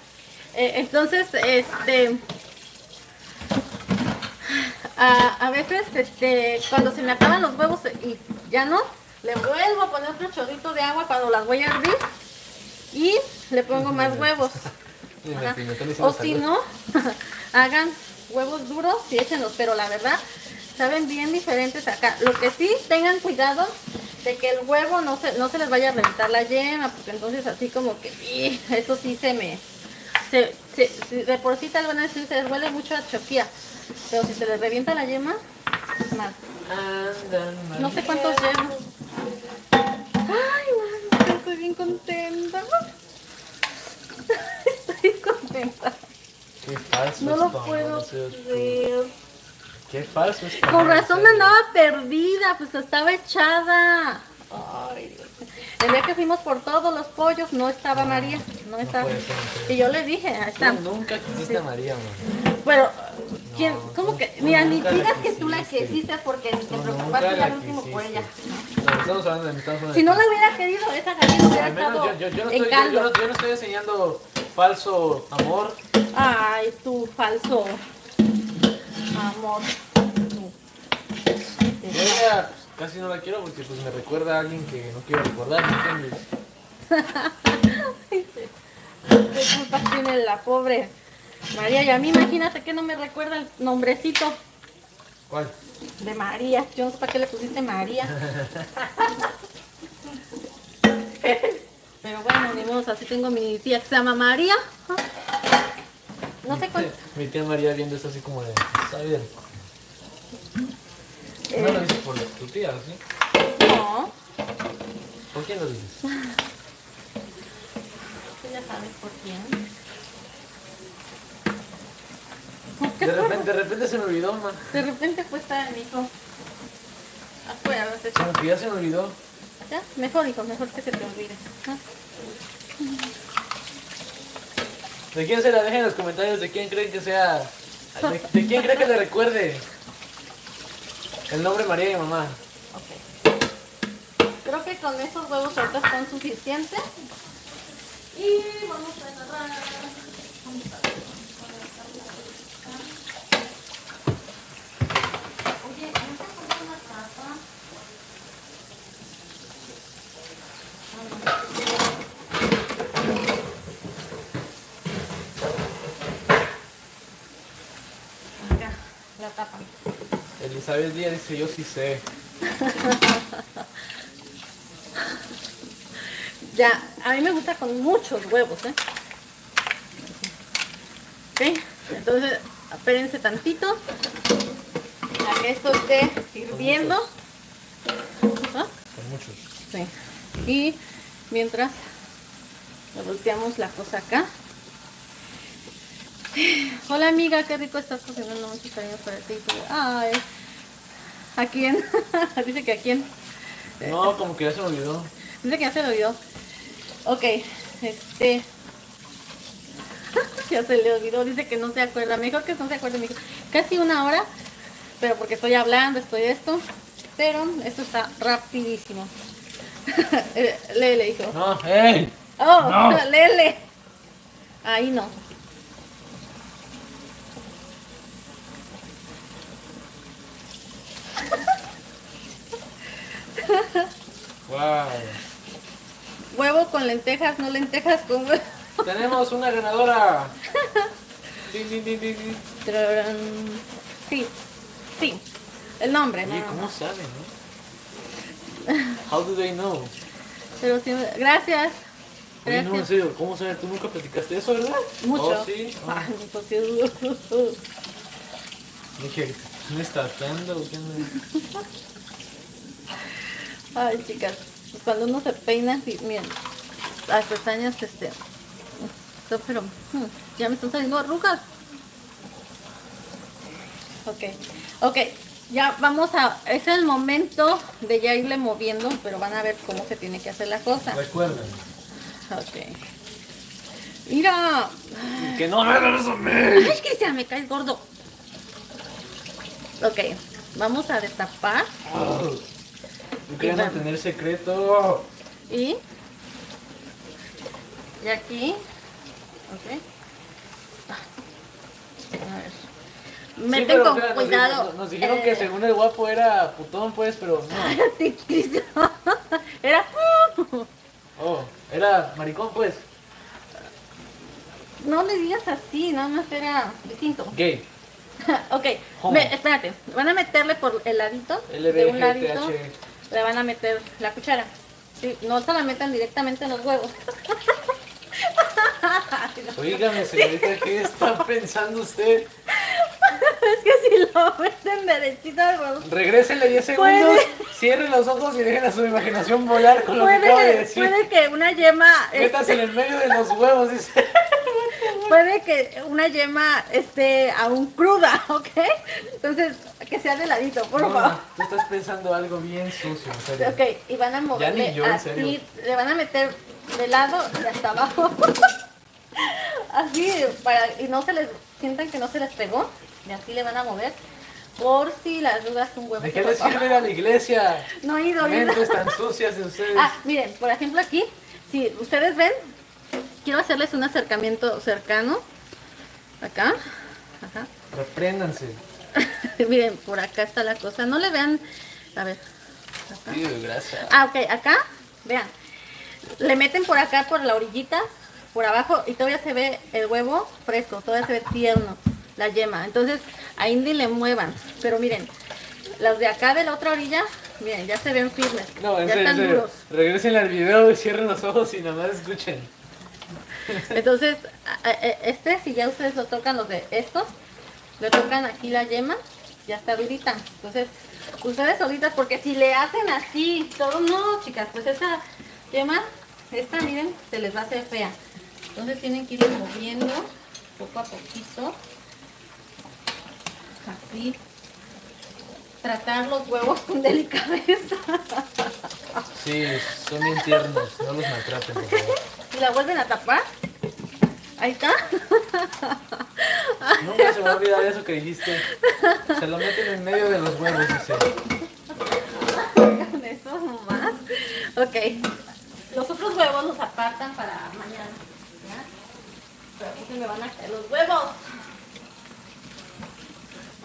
Eh, entonces, este... A, a veces, este, cuando se me acaban los huevos y ya no, le vuelvo a poner otro chorrito de agua cuando las voy a hervir y le pongo más huevos. Ajá. O si no, hagan huevos duros y échenlos, pero la verdad, saben bien diferentes acá. Lo que sí, tengan cuidado de que el huevo no se, no se les vaya a reventar la yema, porque entonces así como que, eso sí se me... Se, se- se- de por sí tal vez decir, se les huele mucho a choquía, pero si se les revienta la yema, mal. Andan, No sé cuántos llevo. Ay, estoy bien contenta. Estoy contenta. Qué falso No lo amor, puedo creer. Qué falso es Con amor, razón andaba perdida, pues estaba echada. Ay. El día que fuimos por todos los pollos no estaba María, no estaba. ser, y yo le dije, ahí está. Nunca quisiste a María, man. Pero, ¿quién? ¿Cómo que? Mira, ni digas que tú la quisiste. quisiste porque te preocupaste ya al último por ella. Estamos hablando de hablando Si no la hubiera querido, esa gallina hubiera estado en caldo. yo no estoy enseñando falso amor. Ay, tu falso amor. Yo ella pues, casi no la quiero porque pues me recuerda a alguien que no quiero recordar, ¿me entiendes? ¿Qué culpa tiene la pobre María? Y a mí imagínate que no me recuerda el nombrecito ¿Cuál? de María. Yo no sé para qué le pusiste María. Pero bueno, ni modo, así tengo mi tía que se llama María. No sé cuánto. Mi tía María viendo esto así como de, está bien. Eh. No lo dices por tu tía, ¿sí? No, ¿Por quién lo dices? tú ya sabes por quién. De repente, de repente se me olvidó, man. De repente fue estar en hijo. No sé. Como que ya se me olvidó. ¿Ya? Mejor, hijo, mejor que se te olvide. ¿De quién se la dejen en los comentarios? ¿De quién creen que sea? ¿De, de quién creen que le recuerde? El nombre María y mamá. Ok. Creo que con esos huevos ahorita están suficientes. Y vamos a agarrar. Vamos a ver. Oye, ¿no te pones una tapa? Acá, la tapa. Elizabeth Díaz dice, yo sí sé. Ya, a mí me gusta con muchos huevos, ¿eh? Ok, entonces, espérense tantito a que esto esté hirviendo. ¿Ah? Con muchos. Sí. Y mientras le volteamos la cosa acá. Hola amiga, qué rico estás cocinando muchos cariños para ti. Ay, ¿a quién? Dice que a quién. No, como que ya se me olvidó. Dice que ya se lo olvidó. Ok, este. ya se le olvidó, dice que no se acuerda. Mejor que no se acuerde, mijo. Casi una hora, pero porque estoy hablando, estoy esto. Pero esto está rapidísimo. Eh, Lele, hijo. No. Oh, No. Lele. Ahí no. ¡Wow! Huevo con lentejas, no lentejas con huevo. Tenemos una ganadora. Sí, sí. El nombre, Oye, no, ¿cómo saben, no? How do they know? Pero sí, gracias. Oye, no, en serio, ¿cómo saben? ¿Tú nunca platicaste eso, verdad? Mucho. Oh, sí. Ah, Ay, pues ¿me está atando o qué onda? Ay, chicas, cuando uno se peina, sí, miren, las pestañas, este, son, pero hmm, ya me están saliendo arrugas. Ok, ok, ya vamos a, es el momento de ya irle moviendo, pero van a ver cómo se tiene que hacer la cosa. Recuerden. Ok. Mira. Que no me hagas eso a mí. Ay, Cristian, me caes gordo. Ok, vamos a destapar Yo quería mantener secreto. y. Y aquí. Ok. A ver. Sí, Meten pero, con cuidado. Nos, nos dijeron Eh, que según el guapo era putón, pues, pero no. Era. Oh, era maricón, pues. No le digas así, nada más era distinto. Gay. ok, me- espérate. Van a meterle por el ladito. De un ladito. Le van a meter la cuchara. Sí, no se la metan directamente en los huevos. Oígame, señorita, ¿qué está pensando usted? es que si lo meten derechito al huevo, Regrésenle 10 segundos, cierren los ojos y dejen a su imaginación volar con lo que acabo de puede, decir. puede que una yema, Metas este, en el medio de los huevos, dice. puede que una yema esté aún cruda, ¿ok? Entonces, que sea de ladito, por No, favor. tú estás pensando algo bien sucio, en serio. Ok, y van a moverle ni yo, en así, serio. le van a meter de lado y hasta abajo. así, para, y no se les, sientan que no se les pegó, y así le van a mover, por si las dudas un huevo. ¿De qué les sirve ir a la iglesia? No he ido, he ido. Mentes tan sucias de ustedes. Ah, miren, por ejemplo aquí, si ustedes ven, quiero hacerles un acercamiento cercano, acá, ajá. Repréndanse. miren, por acá está la cosa, no le vean, a ver, acá. Tío, gracias. Ah, ok, acá, vean. Le meten por acá, por la orillita, por abajo, y todavía se ve el huevo fresco, todavía se ve tierno, la yema. Entonces, ahí ni le muevan. Pero miren, los de acá de la otra orilla, miren, ya se ven firmes. No, en ya serio, en están serio. duros. Regresen al video y cierren los ojos y nada más escuchen. Entonces, este, si ya ustedes lo tocan, los de estos, le tocan aquí la yema, ya está durita. Entonces, ustedes solitas, porque si le hacen así, todo, no, chicas, pues esa yema, esta, miren, se les va a hacer fea. Entonces tienen que ir moviendo poco a poquito. Así. Tratar los huevos con delicadeza. Sí, son bien tiernos. No los maltraten, por favor. Y la vuelven a tapar. Ahí está. Nunca se me va a olvidar eso que dijiste. Se lo meten en medio de los huevos, dice. Con eso nomás. Ok. Los otros huevos los apartan para mañana. ¿ya? Pero aquí se me van a caer los huevos.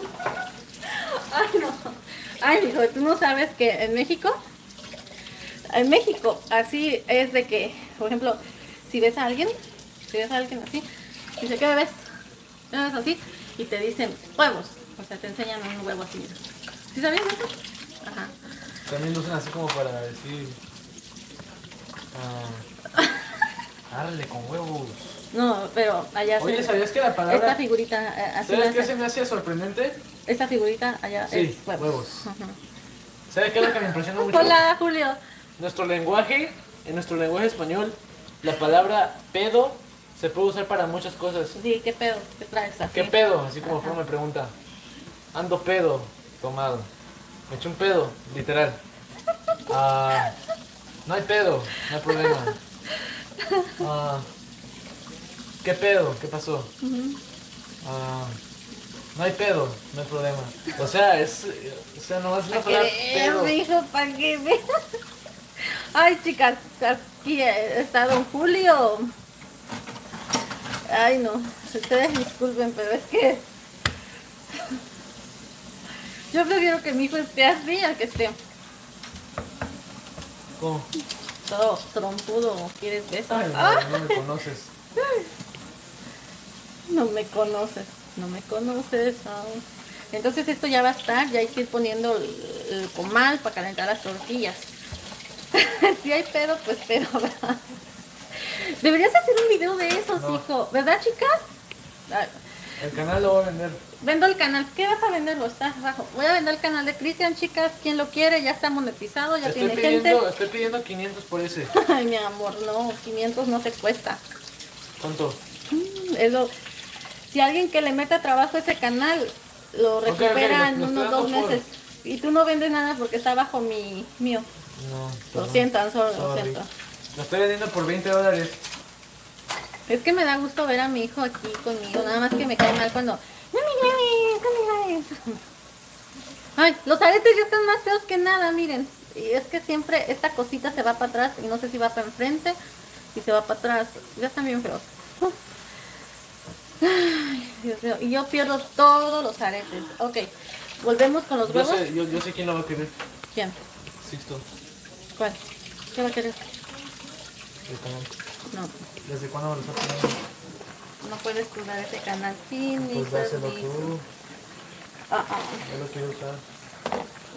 Ay, no. Ay, hijo, tú no sabes que en México, en México, así es de que, por ejemplo, si ves a alguien, si ves a alguien así, dice, ¿qué ves? ¿Qué ves así? Y te dicen huevos. O sea, te enseñan un huevo así. ¿Sí sabías eso? Ajá. También lo usan así como para decir. Ah, darle con huevos. No, pero allá Oye, se- ¿sabías que la Esta palabra. figurita, eh, así ¿Sabes qué se me hacía sorprendente? Esta figurita allá Sí, es huevos. ¿Sabes qué es lo que me impresiona mucho? Hola, Julio. Nuestro lenguaje, en nuestro lenguaje español, la palabra pedo se puede usar para muchas cosas. Sí, ¿qué pedo? ¿Qué traes así? ¿Qué pedo? Así como Ajá. Me pregunta. Ando pedo, tomado. Me eché un pedo, literal. Ah, no hay pedo, no hay problema. Ah, ¿Qué pedo? ¿Qué pasó? Ah, no hay pedo, no hay problema. O sea, es, o sea, no es una ¿Para palabra pedo. dijo? ¿Para qué Ay, chicas, aquí está Don Julio. Ay, no. Ustedes disculpen, pero es que... Yo prefiero que mi hijo esté así a que esté Todo trompudo. ¿Quieres? Ay, Ah. no, no me conoces. No me conoces, no me conoces aún. Entonces esto ya va a estar, ya hay que ir poniendo el, el comal para calentar las tortillas. si hay pedo, pues pedo, ¿verdad? Deberías hacer un video de esos, No. hijo, ¿verdad, chicas? El canal lo voy a vender. Vendo el canal. ¿Qué vas a vender? Lo estás abajo. Voy a vender el canal de Cristian, chicas. ¿Quién lo quiere? Ya está monetizado, ya Estoy tiene pidiendo, gente. estoy pidiendo 500 por ese. Ay, mi amor, no. 500 no te cuesta. ¿Cuánto? Mm, Es lo... Si alguien que le meta trabajo a ese canal lo recupera lo- en lo estoy unos dos dando por- meses. Y tú no vendes nada porque está bajo mi mío. No. Lo I'm sorry, lo siento. Lo estoy vendiendo por 20 dólares. Es que me da gusto ver a mi hijo aquí conmigo, nada más que me cae mal cuando... "Mami, mami, mami". Ay, los aretes ya están más feos que nada, miren. Y es que siempre esta cosita se va para atrás y no sé si va para enfrente y se va para atrás. Ya están bien feos. Ay, Dios mío. Y yo pierdo todos los aretes. Ok, volvemos con los Yo huevos. sé, yo, yo sé quién lo va a querer. ¿Quién? Sixto. ¿Cuál? ¿Qué va a querer? el. No, ¿Desde cuándo me lo estás poniendo? no puedes cruzar ese canal sin mi Pues dáselo tú. Ah, ah. Yo lo quiero usar.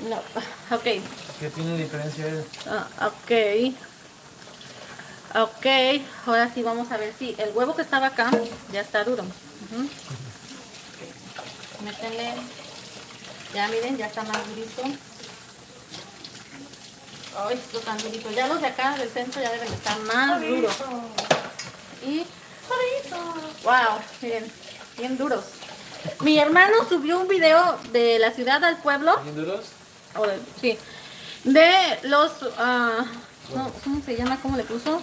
No, ok. ¿Qué tiene diferencia él? Ah, ok. Ok, ahora sí vamos a ver si el huevo que estaba acá ya está duro. Métele. Ya miren, ya está más durito. Ay, esto tan durito. Ya los de acá del centro ya deben estar más duros. Y. Wow, miren, bien duros. Mi hermano subió un video de la ciudad al pueblo ¿Bien duros? o de- sí, de los, no, ¿cómo se llama? ¿Cómo le puso?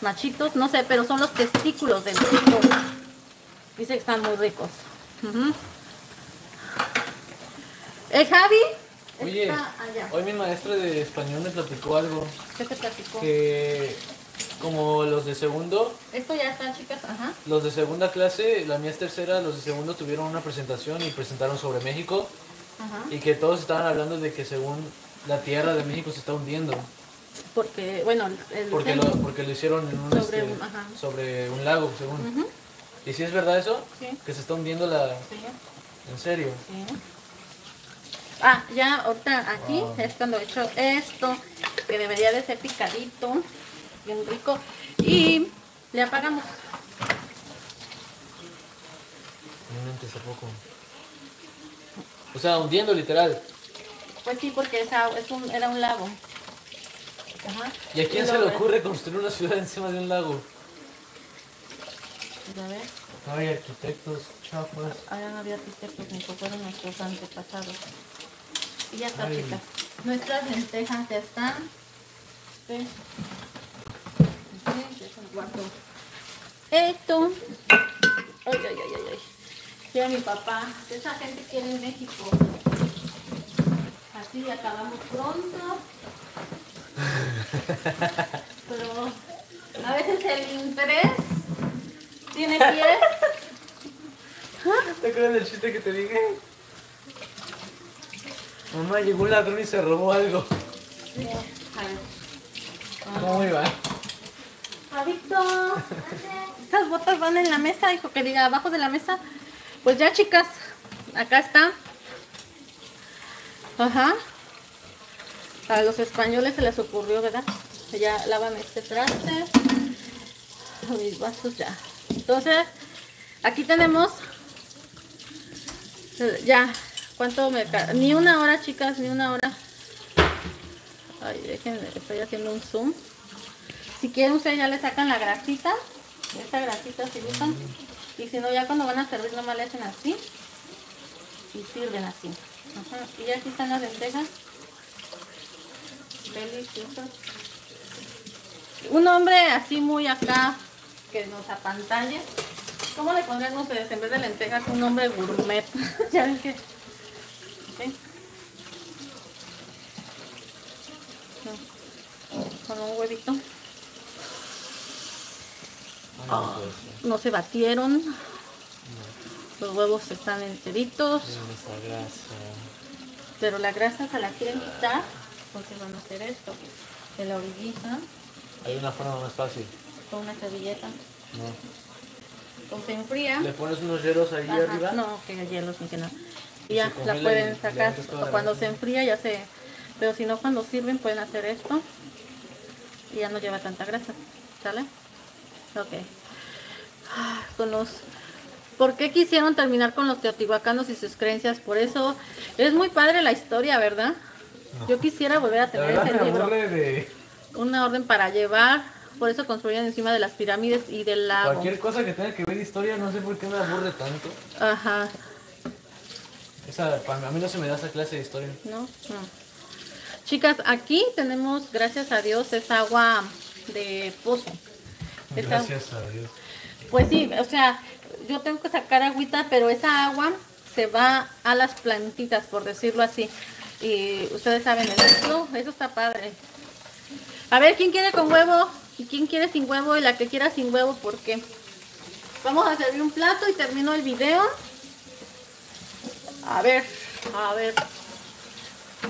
Machitos, no sé, pero son los testículos del chico. Dice que están muy ricos. Ujú. El Javi Oye, está allá. hoy mi maestra de español me platicó algo. ¿Qué te platicó? Que como los de segundo, Esto ya está, chicas, ajá. los de segunda clase, la mía es tercera, los de segundo tuvieron una presentación y presentaron sobre México. Ajá. Y que todos estaban hablando de que según la tierra de México se está hundiendo. Porque, bueno, el, Porque lo, porque lo hicieron en un, Sobre este, un- ajá. sobre un lago, según. ¿Y si es verdad eso? Sí. Que se está hundiendo la... sí, ¿En serio? sí. Ah, ya ahorita aquí Wow. es cuando he hecho esto, que debería de ser picadito, bien rico. Y le apagamos. No mente hace poco. O sea, hundiendo literal. Pues sí, porque esa es un, era un lago. Ajá. ¿Y a quién Y se le ocurre construir una ciudad encima de un lago? A ver, Ay, arquitectos, chafas. ahora no había arquitectos ni fueron nuestros antepasados. Y ya está, chicas. Nuestras lentejas ya están. Sí. Guardó. Esto. Ay, ay, ay, ay, ay. Ya mi papá. Esa gente quiere en México. Así acabamos pronto. Pero a veces el interés tiene pies. ¿Te acuerdas del chiste que te dije? Mamá, llegó un ladrón y se robó algo. Sí, a ver. ¿Cómo iba? Fabito, estas botas van en la mesa, hijo, que diga abajo de la mesa. Pues ya, chicas, acá está. Ajá. A los españoles se les ocurrió, ¿verdad? Ya lavan este traste. Mis vasos ya. Entonces, aquí tenemos. Ya, ¿cuánto me Ni una hora, chicas, ni una hora. Ay, déjenme, estoy haciendo un zoom. Si quieren ustedes ya le sacan la grasita, esta grasita si gustan. Y si no, ya cuando van a servir nomás le hacen así. Y sirven así. Ajá. Y aquí están las lentejas. Deliciosas. Un hombre así muy acá, que nos apantalle. ¿Cómo le pondrían ustedes en vez de lentejas un hombre gourmet? ya ven que... No. Con un huevito. Ay, no se batieron. Los huevos están enteritos. Pero la grasa se la quieren quitar. Porque van a hacer esto. De la orillita. Hay una forma más fácil. Con una servilleta. No. O se enfría. Le pones unos hielos ahí Ajá, arriba. No, que hielos ni que nada. Y Y ya se la pueden sacar. O cuando se enfría ya se... Pero si no, cuando sirven pueden hacer esto. Y ya no lleva tanta grasa. ¿Sale? Ok. Ah, Con los ¿Por qué quisieron terminar con los teotihuacanos y sus creencias? Por eso es muy padre la historia, ¿verdad? Yo quisiera volver a tener ese libro. de Una orden para llevar. Por eso construían encima de las pirámides y del lago. cualquier cosa que tenga que ver historia, no sé por qué me aburre tanto. Ajá. Esa, para- a mí no se me da esa clase de historia. ¿no? No. Chicas, aquí tenemos, gracias a Dios, es agua de pozo. Gracias a Dios. Pues sí, o sea, yo tengo que sacar agüita, pero esa agua se va a las plantitas, por decirlo así. Y ustedes saben, el eso, eso está padre. A ver, ¿quién quiere con huevo? ¿Y quién quiere sin huevo? Y la que quiera sin huevo, ¿por qué? Vamos a servir un plato y termino el video. A ver, a ver.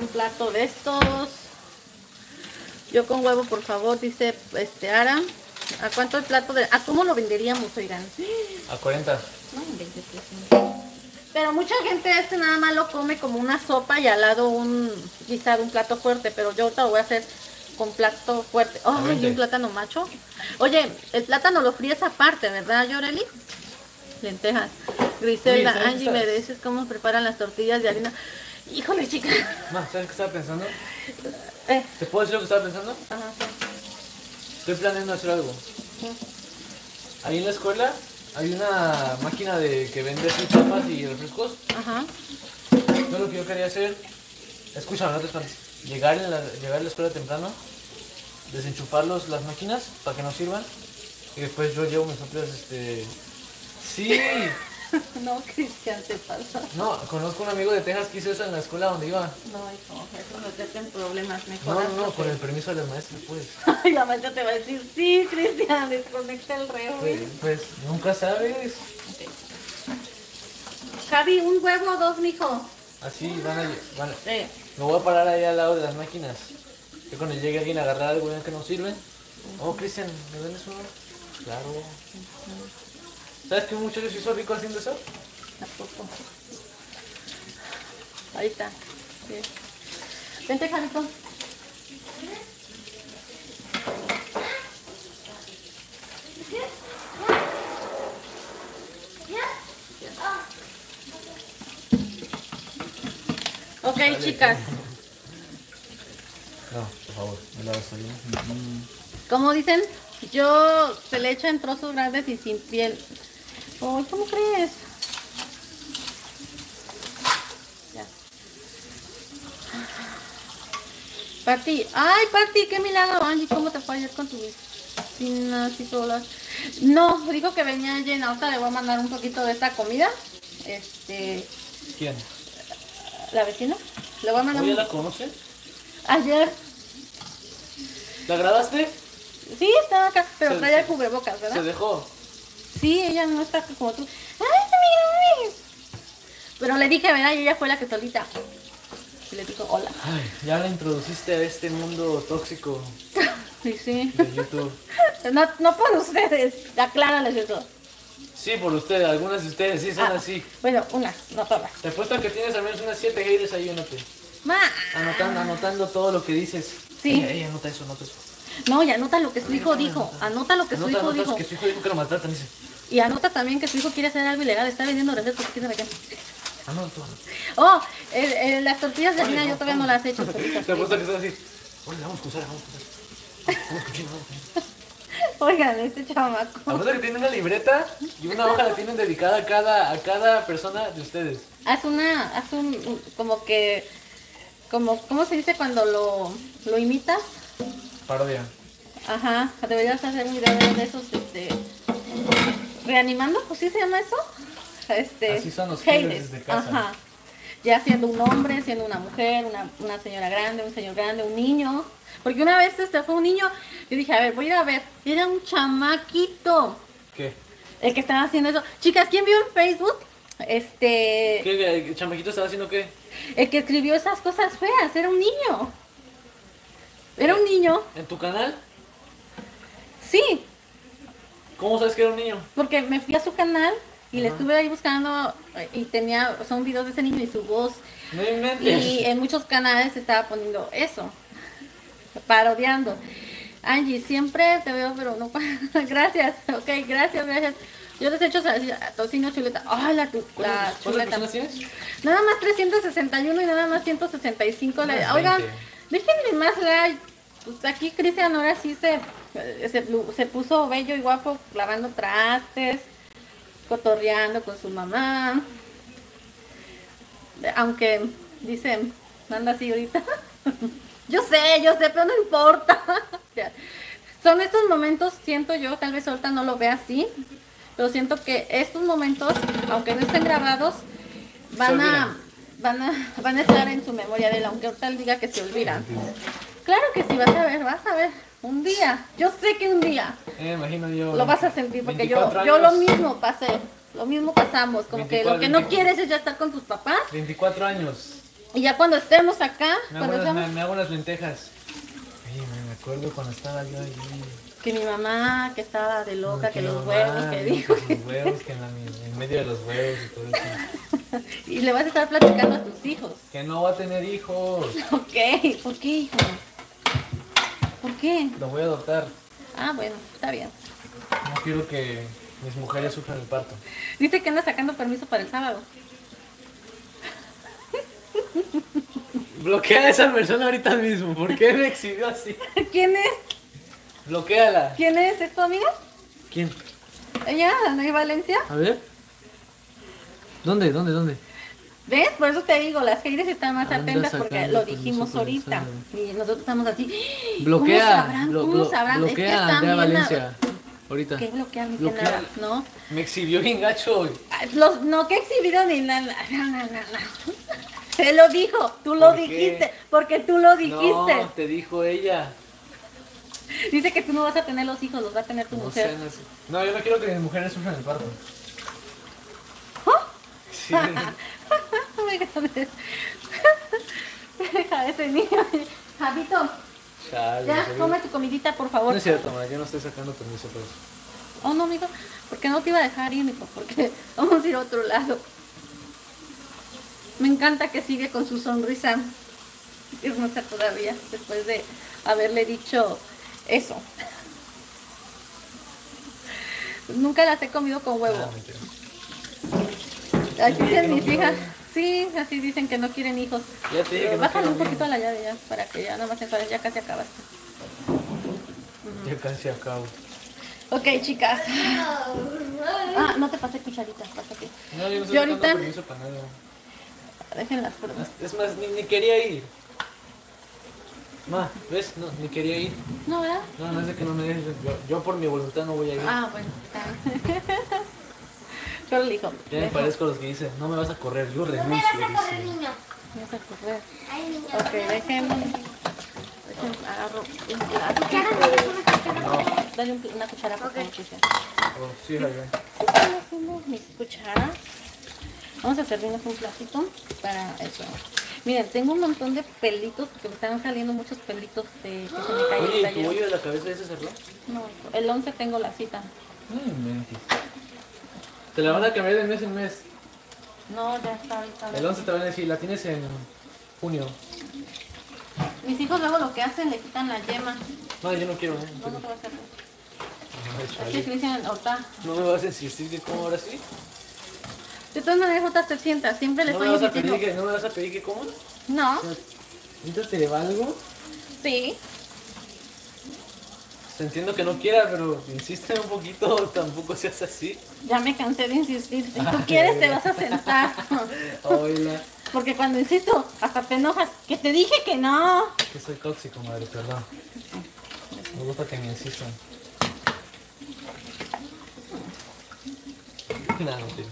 Un plato de estos. Yo con huevo, por favor, dice este Ara. ¿A cuánto el plato de.? ¿A cómo lo venderíamos, oigan? A 40. No inventes, pues, Pero mucha gente este nada más lo come como una sopa y al lado un guisado, un plato fuerte. Pero yo ahorita lo voy a hacer con plato fuerte. ¡Ay, y un plátano macho! Oye, el plátano lo fríes aparte, ¿verdad, Yoreli? Lentejas. Griselda, Oye, ¿sabes Angie, me dices cómo preparan las tortillas de harina. Híjole, chica. ¿sabes qué estaba pensando? Eh, ¿Te puedo decir lo que estaba pensando? ajá, sí. Estoy planeando hacer algo. Ahí en la escuela hay una máquina de que vende así papas y refrescos. Ajá. Yo lo que yo quería hacer, escúchame, no te espantes. Llegar, en la, llegar a la escuela temprano, desenchufar los, las máquinas para que nos sirvan. Y después yo llevo mis propias, este... Sí, No, Cristian, se pasa. no, conozco un amigo de Texas que hizo eso en la escuela donde iba. No, hijo, eso nos mete en problemas. No, Mejor no, no, con que- el permiso de las maestras, pues. Ay, la maestra te va a decir, sí, Cristian, desconecta el reo. Pues, pues, nunca sabes. Javi, un huevo o dos, mijo. Así van a, van a- Eh, Me voy a parar ahí al lado de las máquinas. Que cuando llegue alguien a agarrar algo que nos sirve. Oh, Cristian, ¿me vendes uno? Claro. ¿Sabes que un muchacho se hizo rico haciendo eso? tampoco. Ahí está. Sí. Vente, Javito. Ok, chicas. No, por favor, me la vas a Como dicen, yo se le echa en trozos grandes y sin piel. Ay, ¿cómo crees? Ya. Party, ay Party, qué milagro, Angie, ¿cómo te fue ayer con tu vecina así sola? No, dijo que venía llena, ahorita le voy a mandar un poquito de esta comida. Este, ¿Quién? la vecina, le voy a mandar ¿Oye un... la conoce? Ayer, ¿La grabaste? sí, estaba acá, pero Se- traía el cubrebocas, ¿verdad? Se dejó. Sí, ella no está como tú. ¡Ay, mi grave! Pero le dije, ¿verdad? Y ella fue la que solita. Y le dijo, hola. Ay, ya la introduciste a este mundo tóxico Sí, sí. de YouTube. No, no por ustedes. Aclárales eso. Sí, por ustedes, algunas de ustedes sí son Ah, así. Bueno, unas, no todas. Te apuesto que tienes al menos unas 7 haters ahí, anote. Ma. Anotando, anotando todo lo que dices. Sí. Ey, ey, anota eso, anota eso. No, y anota lo que su hijo dijo. Anota lo que su Anota, hijo anota dijo. que su hijo dijo que lo maltratan, dice. Y anota también que su hijo quiere hacer algo ilegal. Está vendiendo recetas. ¿Quién sabe qué? Anota. Oh, el- el- las tortillas de harina yo todavía no las he hecho. Te apuesto que estás así. Oye, vamos a cruzar, vamos a cruzar. Vamos cochino, vamos cochino. Oigan, este chamaco. Apuesto que tienen una libreta y una hoja la tienen dedicada a cada, a cada persona de ustedes. Haz una, haz un, un- como que, como, ¿cómo se dice cuando lo, lo imitas? Parodia. Ajá, deberías hacer un video de esos, este, reanimando, ¿pues sí se llama eso? Este, Así son los haters, desde casa. Ajá, ya siendo un hombre, siendo una mujer, una, una señora grande, un señor grande, un niño. Porque una vez este fue un niño, yo dije, a ver, voy a ir a ver, era un chamaquito ¿Qué? el que estaba haciendo eso. Chicas, ¿quién vio en Facebook? Este, ¿Qué? ¿El chamaquito estaba haciendo qué? el que escribió esas cosas feas, era un niño. Era un niño, ¿En tu canal? sí, ¿Cómo sabes que era un niño? porque me fui a su canal y le estuve ahí buscando eh, y tenía, son videos de ese niño y su voz. No. Y en muchos canales estaba poniendo eso, parodiando. Angie, siempre te veo, pero no. gracias, ok, gracias, gracias. Yo les he hecho tocino chuleta. ¡Ay, la, la ¿Cuántas chuleta! Nada más 361 y nada más 165. le- Unas Oigan, 20. déjenme más like. Pues aquí Cristian ahora sí se, se, se puso bello y guapo lavando trastes, cotorreando con su mamá. Aunque dice, anda así ahorita. yo sé, yo sé, pero no importa. Son estos momentos, siento yo, tal vez ahorita no lo vea así, pero siento que estos momentos, aunque no estén grabados, van a, van a, van a estar en su memoria de él, aunque ahorita él diga que se olvidan. Claro que sí, vas a ver, vas a ver. Un día, yo sé que un día Eh, imagino yo. lo vas a sentir porque yo, 24 yo lo mismo pasé, lo mismo pasamos, como que lo 24, que no 24. quieres es ya estar con tus papás 24 años. y ya cuando estemos acá, Me cuando hago, unas, me, hago unas lentejas. Ay, me, acuerdo cuando estaba yo ahí. que mi mamá que estaba de loca, que los mamá, huevos, que que dijo, los huevos, que en, la- en medio de los huevos y todo eso. y le vas a estar platicando a tus hijos. Que no va a tener hijos. Ok, ¿por qué, hijo? Lo voy a adoptar. Ah, bueno, está bien. No quiero que mis mujeres sufran el parto. Dice que anda sacando permiso para el sábado. Bloquea a esa persona ahorita mismo. ¿Por qué me exhibió así? ¿Quién es? Bloqueala. ¿Quién es? ¿Es tu amiga? ¿Quién? ¿Ella, Anaí Valencia? A ver. ¿Dónde? ¿Dónde? ¿Dónde? ¿Ves? Por eso te digo, las haters están más Anda atentas porque lo dijimos ahorita. Y nosotros estamos así. Bloquea. ¿Cómo sabrán? blo- ¿Cómo sabrán? Es que bloquea a están Andrea a- Valencia. Ahorita. ¿Qué bloquear? Ni que Bloquea. nada. No. Me exhibió bien gacho. Ay, Los, no, que exhibido ni nada. No, no, no. Él lo dijo, tú lo dijiste, porque tú lo dijiste. No, te dijo ella. Dice que tú no vas a tener los hijos, los va a tener tu No, mujer. no, yo no quiero que mis mujeres sufran el parto. ¿Oh? Sí. Deja ese niño. Javito, Chale, ya ¿en serio? come tu comidita, por No favor. es cierto, ma, yo no estoy sacando permiso por eso. Oh, no, amigo, porque no te iba a dejar ir, mijo, porque vamos a ir a otro lado. Me encanta que sigue con su sonrisa hermosa todavía, después de haberle dicho eso. Nunca las he comido con huevo. Ah. Aquí dicen mis hijas. Sí, así dicen que no quieren hijos. Ya te dije que no Bájale un poquito niños. la llave ya, para que ya nada más enfares, ya casi acabaste. Ya casi acabo. Ok, chicas. Ah, no te pasé cucharita, pásate. No, yo no estoy ahorita- permiso para nada. Déjenlas por más. Es más, ni, ni quería ir. Ma, ¿ves? No, ni quería ir. No, ¿verdad? No, no es de que no me dejes. Yo, yo por mi voluntad no voy a ir. Ah, bueno, está. Yo le digo, ya me parezco a los que dicen, no me vas a correr, yo No me renuncio. vas a correr, dice. niño. Vamos a correr. Ay, niño. Ok, dejen. dejen agarro un plato. Cuchara, no, cuchara. Dale un una cuchara por favor, Ok. Cristian. oh, sí, Javier. Sí, estoy haciendo mis cucharas. Vamos a servirnos un platito para eso. Miren, tengo un montón de pelitos, porque me están saliendo muchos pelitos de que se me caen Oye, el ¿y tu hoyo de la cabeza ya se cerró? No, el 11 tengo la cita. Inventes. Te la van a cambiar de mes en mes. No, ya está ahorita. El 11 te van a decir, la tienes en junio. Mis hijos luego lo que hacen, le quitan la yema. No, yo no quiero, ¿eh? No, no te va a hacer. Cristian, ahorita. No me vas a insistir de cómo ahora sí. De todas maneras, ahorita te sientas. Siempre le No estoy vas insistiendo. que, no me vas a pedir que comas. No, ¿Ahorita te valgo? sí. Entiendo que no quieras, pero insiste un poquito, tampoco seas así. Ya me cansé de insistir. Si tú Ay, quieres, te vas a sentar. Hola. Porque cuando insisto, hasta te enojas. Que te dije que no. Que soy tóxico, madre, perdón. Me gusta que me insistan. Nada, no mentira.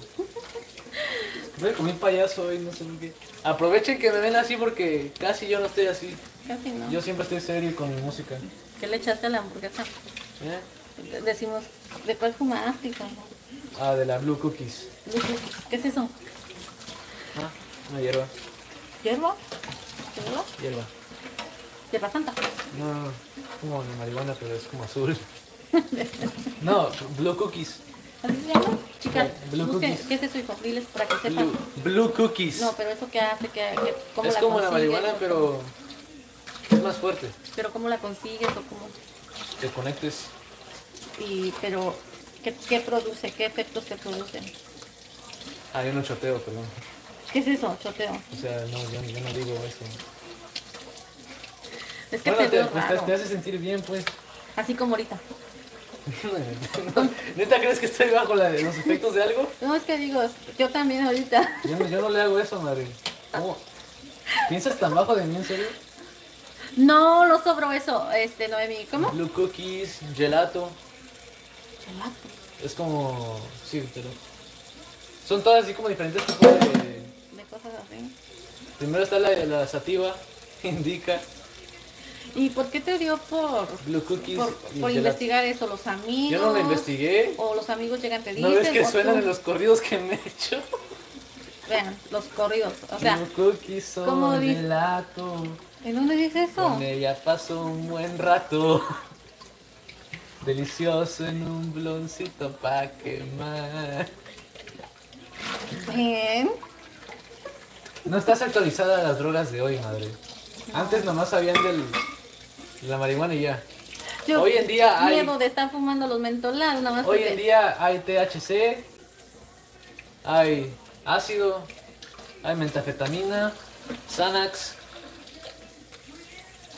Me comí payaso hoy, no sé por qué. Aprovechen que me ven así porque casi yo no estoy así. Casi no. Yo siempre estoy serio con mi música. ¿Qué le echaste a la hamburguesa? ¿Eh? Decimos, ¿de cuál fumaste? Ah, de la Blue Cookies. ¿Qué es eso? Ah, una hierba. ¿Hierba? ¿Hierba? Hierba. ¿Hierba santa? No, como de marihuana, pero es como azul. No, Blue Cookies. ¿Así se llama? Chicas, Blue busquen, cookies. ¿qué es eso, hijo? Diles para que sepan. Blue, Blue Cookies. No, pero eso que hace, que, que- ¿cómo es la como la marihuana, pero es más fuerte. Pero ¿cómo la consigues o cómo? te conectes. Y, pero, ¿qué, qué produce? ¿Qué efectos te producen? Ah, yo no choteo, perdón. ¿Qué es eso, choteo? O sea, no, yo, yo no digo eso. Es que Bueno, te te, veo pues, te- hace sentir bien, pues. Así como ahorita. ¿Neta crees que estoy bajo la de los efectos de algo? No, es que digo, yo también ahorita. Yo no, yo no le hago eso, madre. ¿Cómo? ¿Piensas tan bajo de mí, en serio? No, no sobró eso, este, Noemi. ¿Cómo? Blue cookies, gelato. Gelato. Es como. Sí, pero. Son todas así como diferentes tipos de. De cosas así. Primero está la, la sativa, indica, ¿Y por qué te dio por, blue cookies por, investigar eso? ¿Los amigos? Yo no lo investigué. O los amigos llegan te ¿No dicen. ves que suenan tú- en los corridos que me he hecho? Vean, los corridos. O sea, Blue cookies son gelato. ¿En dónde dice eso? Con ella paso un buen rato. Delicioso en un bloncito pa' quemar. Ven. No estás actualizada a las drogas de hoy, madre. Antes nomás sabían del, de la marihuana y ya. Yo Hoy en día hay- miedo de estar fumando los mentolados, Hoy porque- en día hay THC, hay ácido, hay metafetamina, Xanax,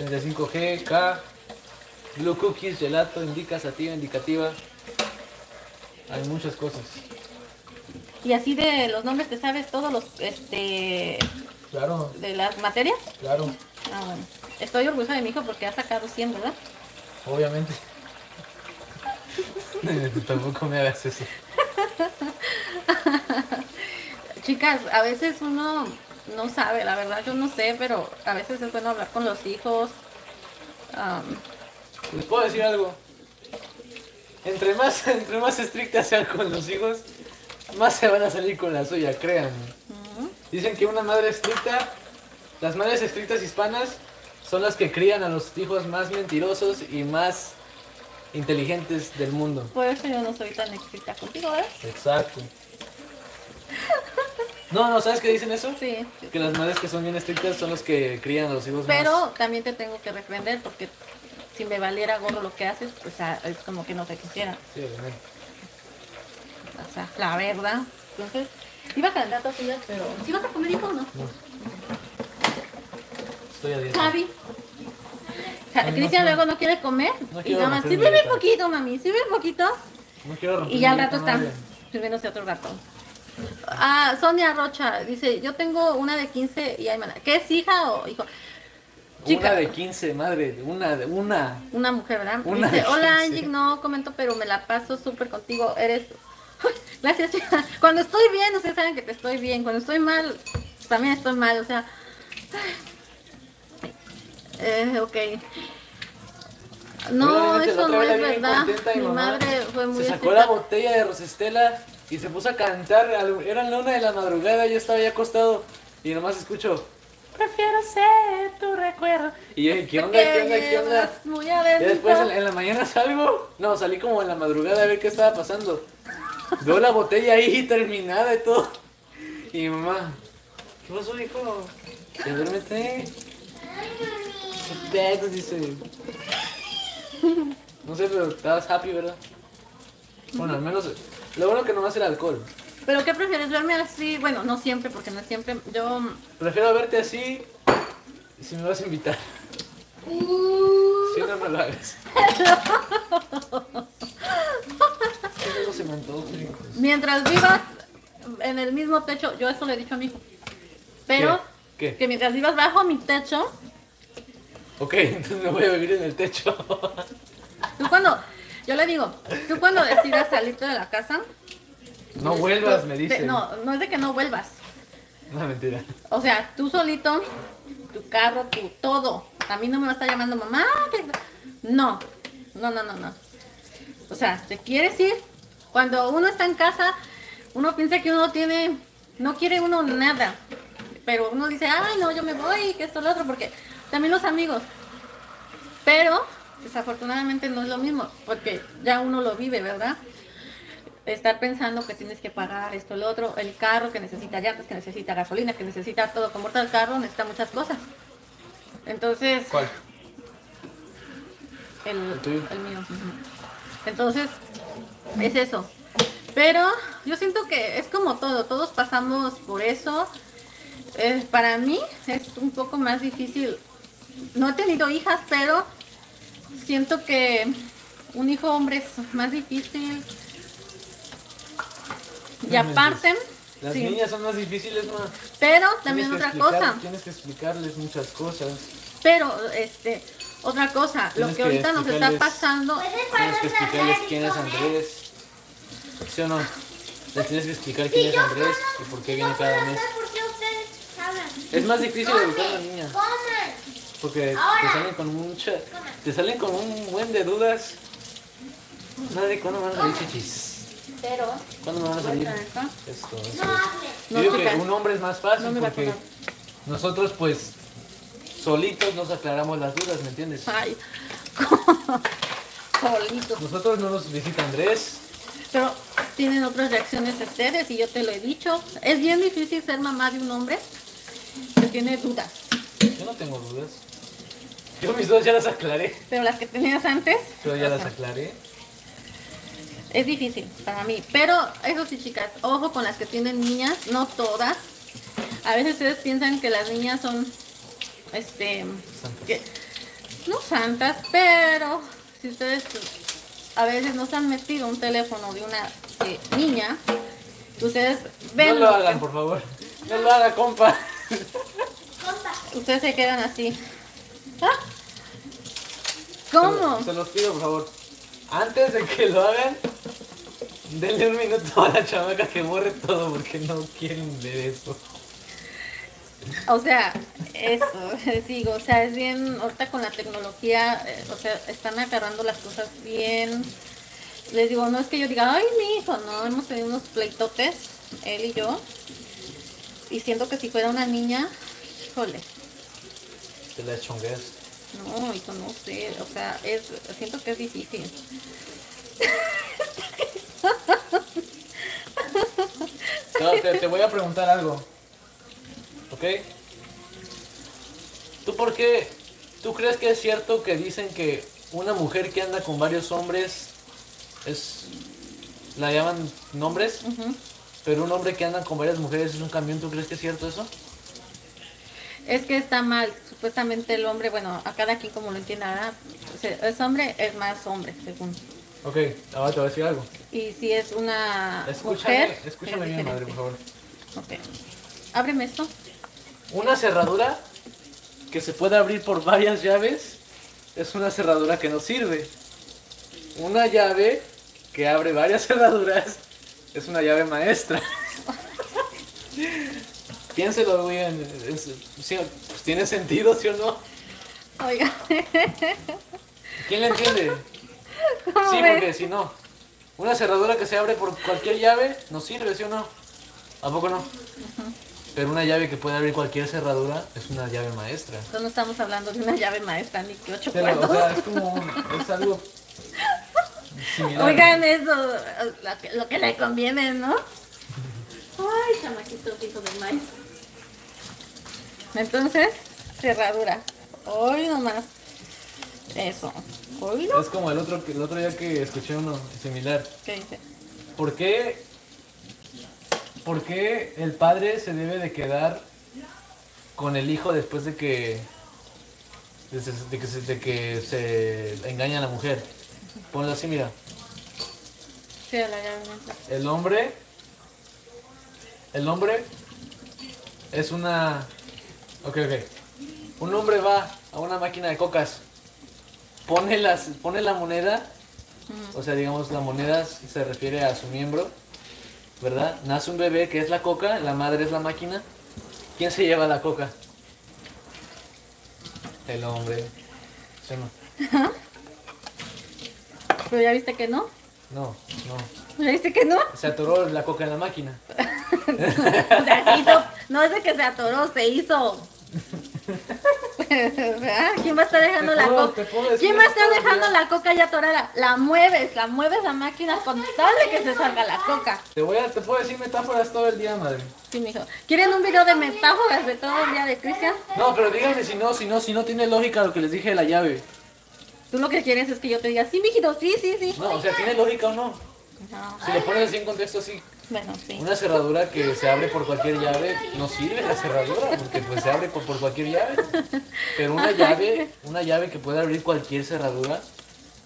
35G, K, Blue Cookies, gelato, indica, sativa, indicativa. Hay muchas cosas. Y así de los nombres te sabes todos los, este, Claro, de las materias. claro, Ah, bueno. Estoy orgullosa de mi hijo porque ha sacado 100, ¿verdad? obviamente. Tampoco me hagas eso. Chicas, a veces uno no sabe, la verdad yo no sé, pero a veces es bueno hablar con los hijos. Am, Les puedo decir algo. Entre más, entre más estrictas sean con los hijos, más se van a salir con la suya, créanme. Dicen que una madre estricta, las madres estrictas hispanas son las que crían a los hijos más mentirosos y más inteligentes del mundo. por eso yo no soy tan estricta contigo, ¿eh? Exacto. No, no, ¿sabes qué dicen eso? Sí. Que las madres que son bien estrictas son los que crían a los hijos Pero más... también te tengo que reprender porque si me valiera gorro lo que haces, pues ah, es como que no te quisiera. Sí, obviamente. O sea, la verdad. Entonces, iba a calentar tortillas, pero... ¿Sí vas a comer hijo o no? Estoy a dieta. Javi. Ja- no Cristian luego no quiere comer no y nada más, sírveme dieta". poquito, mami, sírveme poquito. No quiero romper Y ya al rato está sirviéndose otro gato. Ah, Sonia Rocha dice, yo tengo una de 15 y hay mana. ¿Qué es hija o hijo? Chica. Una de 15, madre, una de una. Una mujer, ¿verdad? Una Dice, hola 15". Angie, no comento, pero me la paso súper contigo. Eres... Gracias, chica. Cuando estoy bien, ustedes saben que te estoy bien. Cuando estoy mal, también estoy mal. O sea... Eh, ok. No, eso no es verdad. Mi madre fue muy Se sacó la botella de Rosestela y se puso a cantar. Era la una de la madrugada, yo estaba ya acostado y nomás escucho. Prefiero ser tu recuerdo. Y yo, ¿qué onda? ¿Qué onda? ¿Qué onda? Muy Y después en, en la mañana salgo. No, salí como en la madrugada a ver qué estaba pasando. Veo la botella ahí terminada y todo. Y mi mamá, ¿qué pasó, hijo? Ya duérmete. ¿Qué pedo? Dice. No sé, pero estabas happy, ¿verdad? Bueno, al menos. Lo bueno que nomás el alcohol. ¿Pero qué prefieres? ¿Verme así? Bueno, no siempre, porque no siempre. Yo... Prefiero verte así. Si me vas a invitar. Si no, no lo hagas. Luego se. Mientras vivas en el mismo techo, yo eso le he dicho a mi hijo. Pero ¿Qué? que mientras vivas bajo mi techo, Ok, entonces me voy a vivir en el techo. tú cuando, yo le digo, tú cuando decidas salirte de la casa, No vuelvas, tú- me dice. no, no es de que no vuelvas. No, mentira. O sea, tú solito, tu carro, tu todo. A mí no me va a estar llamando mamá. No, no, no, no, no. O sea, te quieres ir. Cuando uno está en casa, uno piensa que uno tiene, no quiere uno nada. Pero uno dice, ay, no, yo me voy, que esto, lo otro, porque también los amigos. Pero, desafortunadamente no es lo mismo, porque ya uno lo vive, ¿verdad? estar pensando que tienes que pagar esto, lo otro, el carro que necesita llantas, que necesita gasolina, que necesita todo, como el carro necesita muchas cosas. Entonces, ¿Cuál? El, El mío. Entonces, es eso. Pero yo siento que es como todo, todos pasamos por eso. Eh, para mí es un poco más difícil. No he tenido hijas, pero siento que un hijo hombre es más difícil. Y aparte, Las sí, niñas son más difíciles, ma. pero también otra explicar- cosa. Tienes que explicarles muchas cosas. Pero, este, otra cosa, lo Tienes que que ahorita nos está pasando, Tienes que explicarles quién es Andrés. ¿Sí o no? Les tienes que explicar quién es Andrés y por qué viene cada mes. ¿Por qué ustedes hablan? Es más difícil educar a una niña. Porque te salen con mucha. Te salen con un buen de dudas. Madre, ¿cuándo van a salir chichis? pero, ¿Cuándo me van a salir? Esto, No esto. hablen. Yo No, digo que un hombre es más fácil No porque nosotros pues solitos nos aclaramos las dudas, ¿me entiendes? ay, solitos. Nosotros no nos visita Andrés. Pero tienen otras reacciones de ustedes y yo te lo he dicho. Es bien difícil ser mamá de un hombre que tiene dudas. Yo no tengo dudas. Yo mis dudas ya las aclaré. Pero las que tenías antes, Yo ya o las aclaré. es difícil para mí. Pero eso sí, chicas, ojo con las que tienen niñas, no todas. A veces ustedes piensan que las niñas son, este, Santas. que- no santas, pero si ustedes a veces nos han metido un teléfono de una eh, niña, ustedes ven No lo hagan, por favor. No lo haga, compa. Compa. ustedes se quedan así. ¿Ah? ¿Cómo? Se los pido, por favor. Antes de que lo hagan, denle un minuto a la chamaca que borre todo porque no quieren ver eso. O sea, eso, les digo, o sea, es bien, ahorita con la tecnología, eh, o sea, están agarrando las cosas bien. Les digo, no es que yo diga, ay, mi hijo, no, hemos tenido unos pleitotes, él y yo. Y siento que si fuera una niña, híjole, Te la chongueas. no, hijo, no sé, o sea, es, siento que es difícil. No, te, te voy a preguntar algo. ¿Ok? ¿Tú por qué? ¿Tú crees que es cierto que dicen que una mujer que anda con varios hombres es. la llaman nombres? Pero un hombre que anda con varias mujeres es un camión, ¿tú crees que es cierto eso? Es que está mal, supuestamente el hombre, bueno, a cada quien como lo entienda, es hombre, es más hombre, según. Ok, ahora te voy a decir algo. Y si es una Escúchame, mujer, escúchame es bien, madre, por favor. Ok. Ábreme esto. Una cerradura que se puede abrir por varias llaves es una cerradura que no sirve. Una llave que abre varias cerraduras es una llave maestra. Piénselo bien, es- sí, pues, tiene sentido, ¿sí o no? Oiga. ¿Quién le entiende? ¿Cómo Sí, ves? porque si no, una cerradura que se abre por cualquier llave no sirve, ¿sí o no? ¿A poco no? Pero una llave que puede abrir cualquier cerradura es una llave maestra. Entonces no estamos hablando de una llave maestra ni que ocho Pero, o sea, es como, un- es algo similar. Oigan eso, lo que, lo que le conviene, ¿no? Ay, chamaquitos, hijos de maíz. Entonces, cerradura. Hoy nomás. Eso. Hoy no. Es como el otro, el otro día que escuché uno similar. ¿Qué dice? ¿Por qué, ¿Por qué el padre se debe de quedar con el hijo después de que, de, que, se, de que se engaña a la mujer? Ponlo así, mira. Sí, la llave. El hombre, el hombre es una, ok, ok. Un hombre va a una máquina de cocas, pone las, pone la moneda, o sea, digamos la moneda se refiere a su miembro, ¿verdad? Nace un bebé que es la coca, la madre es la máquina. ¿Quién se lleva la coca? El hombre. ¿Sí o no? Pero ya viste que no. No, no. ¿Ya viste que no? Se atoró la coca en la máquina. O sea, se hizo, no es de que se atoró, se hizo. ¿Verdad? ¿Quién va a estar dejando la coca? ¿Quién va a estar dejando la coca ya atorada? La mueves, la mueves la máquina con tal de que se salga la coca. Te voy a, te puedo decir metáforas todo el día, madre. Sí, mijo. ¿Quieren un video de metáforas de todo el día de Cristian? No, pero díganme si no, si no, si no tiene lógica lo que les dije de la llave. Tú lo que quieres es que yo te diga, sí, mijito, sí, sí, sí. No, o sea, ¿tiene lógica o no? No, Si lo pones así en contexto así, bueno, sí. una cerradura que se abre por cualquier llave, no sirve la cerradura, porque pues se abre por, por cualquier llave. Pero una llave, una llave que puede abrir cualquier cerradura,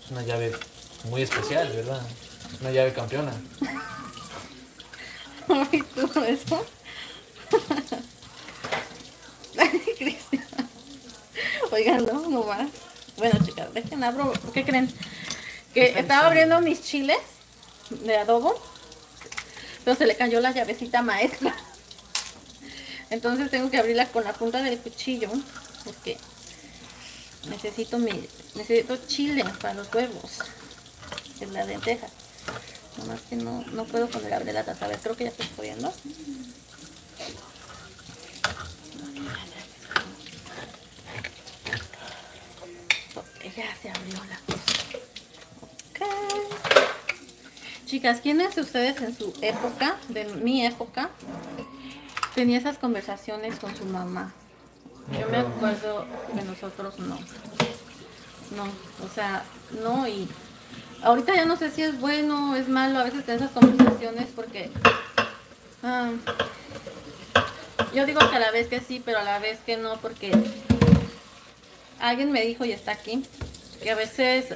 es una llave muy especial, ¿verdad? Una llave campeona. Ay, todo eso. Ay, Cristian. Oigan, no, no más. Bueno, chicas, dejen abro. ¿Qué creen? Que estaba abriendo mis chiles de adobo, pero se le cayó la llavecita maestra. Entonces tengo que abrirla con la punta del cuchillo, porque necesito mi, necesito chile para los huevos, en la lenteja. Nomás que no, no puedo poner a abrir la taza. A ver, creo que ya estoy pudiendo. Ok, ya se abrió la cosa. Ok. Chicas, ¿quiénes de ustedes en su época, de mi época, tenía esas conversaciones con su mamá? Yo me acuerdo que nosotros no. No, o sea, no y ahorita ya no sé si es bueno o es malo a veces tener esas conversaciones porque ah, yo digo que a la vez que sí, pero a la vez que no porque alguien me dijo y está aquí que a veces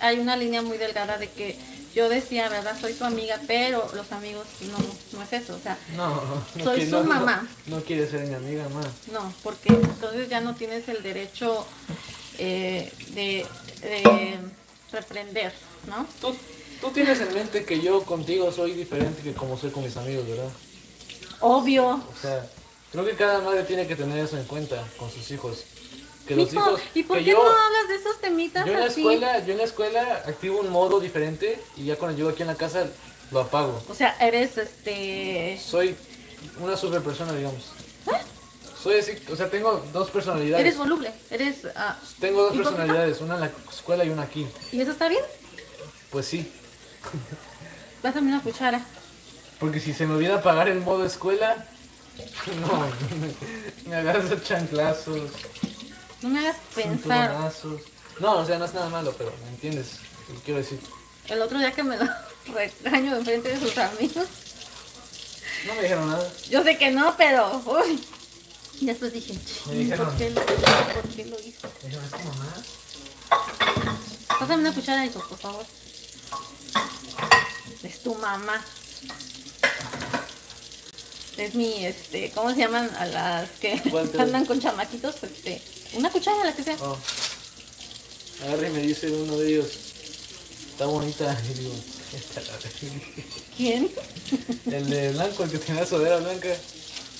hay una línea muy delgada de que yo decía, ¿verdad? Soy tu amiga, pero los amigos no, no es eso, o sea, No, no Soy su mamá. No, quiere ser mi amiga más. No, porque entonces ya no tienes el derecho eh, de, de reprender, ¿no? Tú, tú tienes en mente que yo contigo soy diferente que como soy con mis amigos, ¿verdad? Obvio. O sea, creo que cada madre tiene que tener eso en cuenta con sus hijos. Que los Mijo, hijos, ¿y por que qué yo, no hablas de esos temitas yo en la así? escuela, yo en la escuela activo un modo diferente y ya cuando llego aquí en la casa lo apago. O sea, eres este... Soy una super persona, digamos. Soy así, o sea, tengo dos personalidades. Eres voluble, eres... ah, Tengo dos hipócrita. personalidades, una en la escuela y una aquí. ¿Y eso está bien? Pues sí, Pásame una cuchara. porque si se me olvida apagar el modo escuela, no, me agarras a chanclazos, No me hagas pensar. No, o sea, no es nada malo, pero ¿me entiendes? Lo quiero decir. El otro día que me lo regaño en frente de sus amigos. No me dijeron nada. Yo sé que no, pero... Uy. Y después dije, Me "Chin, dijeron. ¿por qué lo hizo? ¿Por qué lo hizo? Me dijeron, ¿es tu mamá? Pásame una cuchara, hijo, por favor. Es tu mamá. Es mi, este, ¿cómo se llaman a las que ¿Cuál te- andan con chamaquitos? Este, una cuchara, la que sea. Oh. Agarra y me dice uno de ellos, está bonita. Y digo, "Esta la verga". ¿Quién? el de blanco, el que tenía sudadera blanca.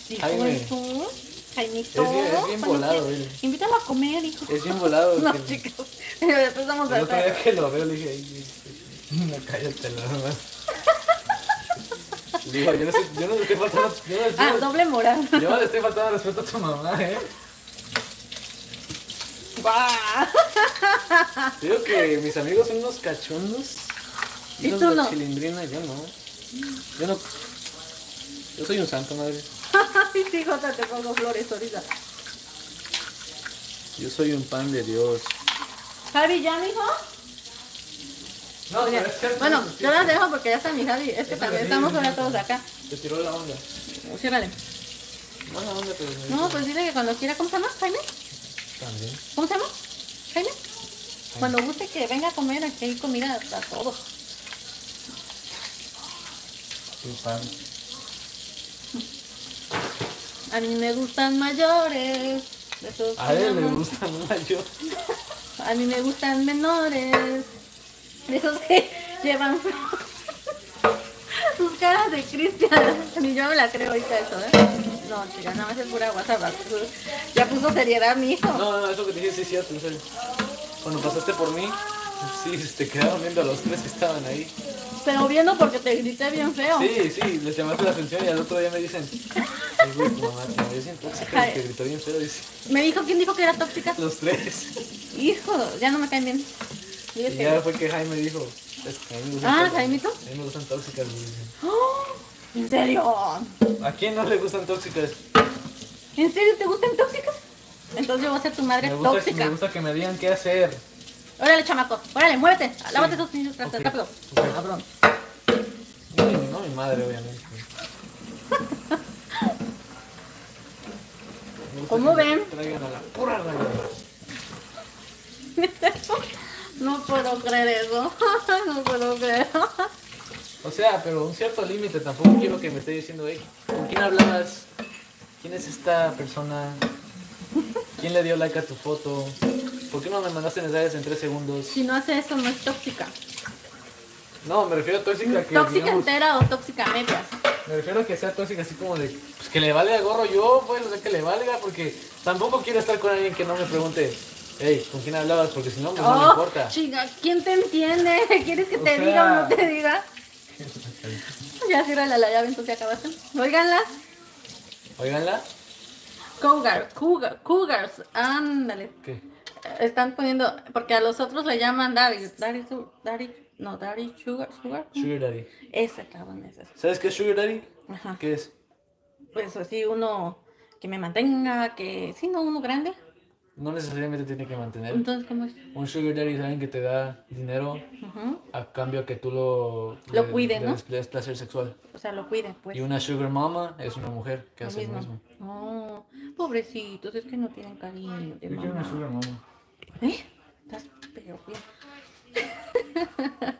Dijo Jaime. eso. Jaimito. Es bien- es bien Jaimito, volado, él. Invítalo a comer, hijo. Es bien volado. No, que- chicos. Pero después vamos a El otro ver. día que lo veo le dije, "Ay, no cállate la verdad. Digo, yo no, sé, yo no le estoy faltando, yo no le estoy, Ah, doble moral. yo no le estoy faltando respeto a tu mamá, eh. Digo que mis amigos son unos cachondos. ¿Y tú no? Chilindrina, yo no. Yo no. Yo soy un santo, madre. Ay, sí, Jota, te pongo flores ahorita. Yo soy un pan de Dios. Javi, ¿ya, mijo? No, Oigan, Bueno, yo las dejo porque ya está mi Javi. Es que también estamos ahora todos acá. Te tiró la onda. Ciérrale. Buena onda, pero. No, pues dile que cuando quiera, ¿cómo se llama? Jaime. También. ¿Cómo se llama? Jaime. Cuando guste que venga a comer, aquí hay comida para todos. Un pan. A mí me gustan mayores. De A él le llaman- gusta más yo. A mí me gustan menores. De esos que llevan sus caras de Cristian. Ni yo me la creo ahorita eso, ¿eh? No, chica, nada más es pura WhatsApp. Ya puso seriedad mi hijo. No, no, eso que te dije sí es cierto, en serio. Cuando pasaste por mí, sí, te quedaron viendo a los tres que estaban ahí. Pero viendo porque te grité bien feo. Sí, sí, les llamaste la atención y al otro día me dicen, "Ay, güey, tu mamá te ves bien tóxica y te gritó bien feo, dice, Me dijo, ¿quién dijo que era tóxica? los tres. Hijo, ya no me caen bien. Y que- ya fue que Jaime dijo, es que a mí me gustan Ah, tóxicas". ¿Jaimito? A mí me gustan tóxicas. ¡Oh! ¿En serio? ¿A quién no le gustan tóxicas? ¿En serio te gustan tóxicas? Entonces yo voy a ser tu madre Me gusta, tóxica. me gusta que me digan qué hacer. Órale, chamaco. Órale, muévete. Lávate esos pinches trastes, Ok, rápido. ok. Cabrón. No, mi- no mi madre, obviamente. ¿Cómo ven? Traigan a la pura raya. No puedo creer eso. No puedo creer. O sea, pero un cierto límite, tampoco quiero que me esté diciendo, hey, ¿con quién hablabas? ¿Quién es esta persona? ¿Quién le dio like a tu foto? ¿Por qué no me mandaste mensajes en tres segundos? Si no hace eso, no es tóxica. No, me refiero a tóxica que Tóxica digamos, entera o tóxica medias. Me refiero a que sea tóxica así como de pues que le valga gorro yo, pues, o sea, que le valga, porque tampoco quiero estar con alguien que no me pregunte, hey, ¿con quién hablabas? Porque si no, pues no me Oh, importa. chica, ¿quién te entiende? ¿Quieres que O te sea- diga o no te diga? Ya cierra la llave, entonces acabaste. Oiganla. Oiganla, Cougar, cougar, cougars, ándale. ¿qué? Están poniendo, porque a los otros le llaman daddy, daddy, daddy, no, daddy, sugar, sugar. Sugar Daddy. Ese cabrón, ese. ¿Sabes qué es Sugar Daddy? Ajá. ¿Qué es? Pues así uno que me mantenga, que, sí, no, uno grande. No necesariamente tiene que mantener. Entonces, ¿cómo es? Un Sugar Daddy es alguien que te da dinero a cambio a que tú lo, Lo cuide, le ¿no? le des placer sexual. O sea, lo cuiden, pues. Y una Sugar Mama es una mujer que Lo hace lo mismo. mismo. Oh, pobrecitos, es que no tienen cariño de mamá. Mama. ¿Eh? Estás pero bien.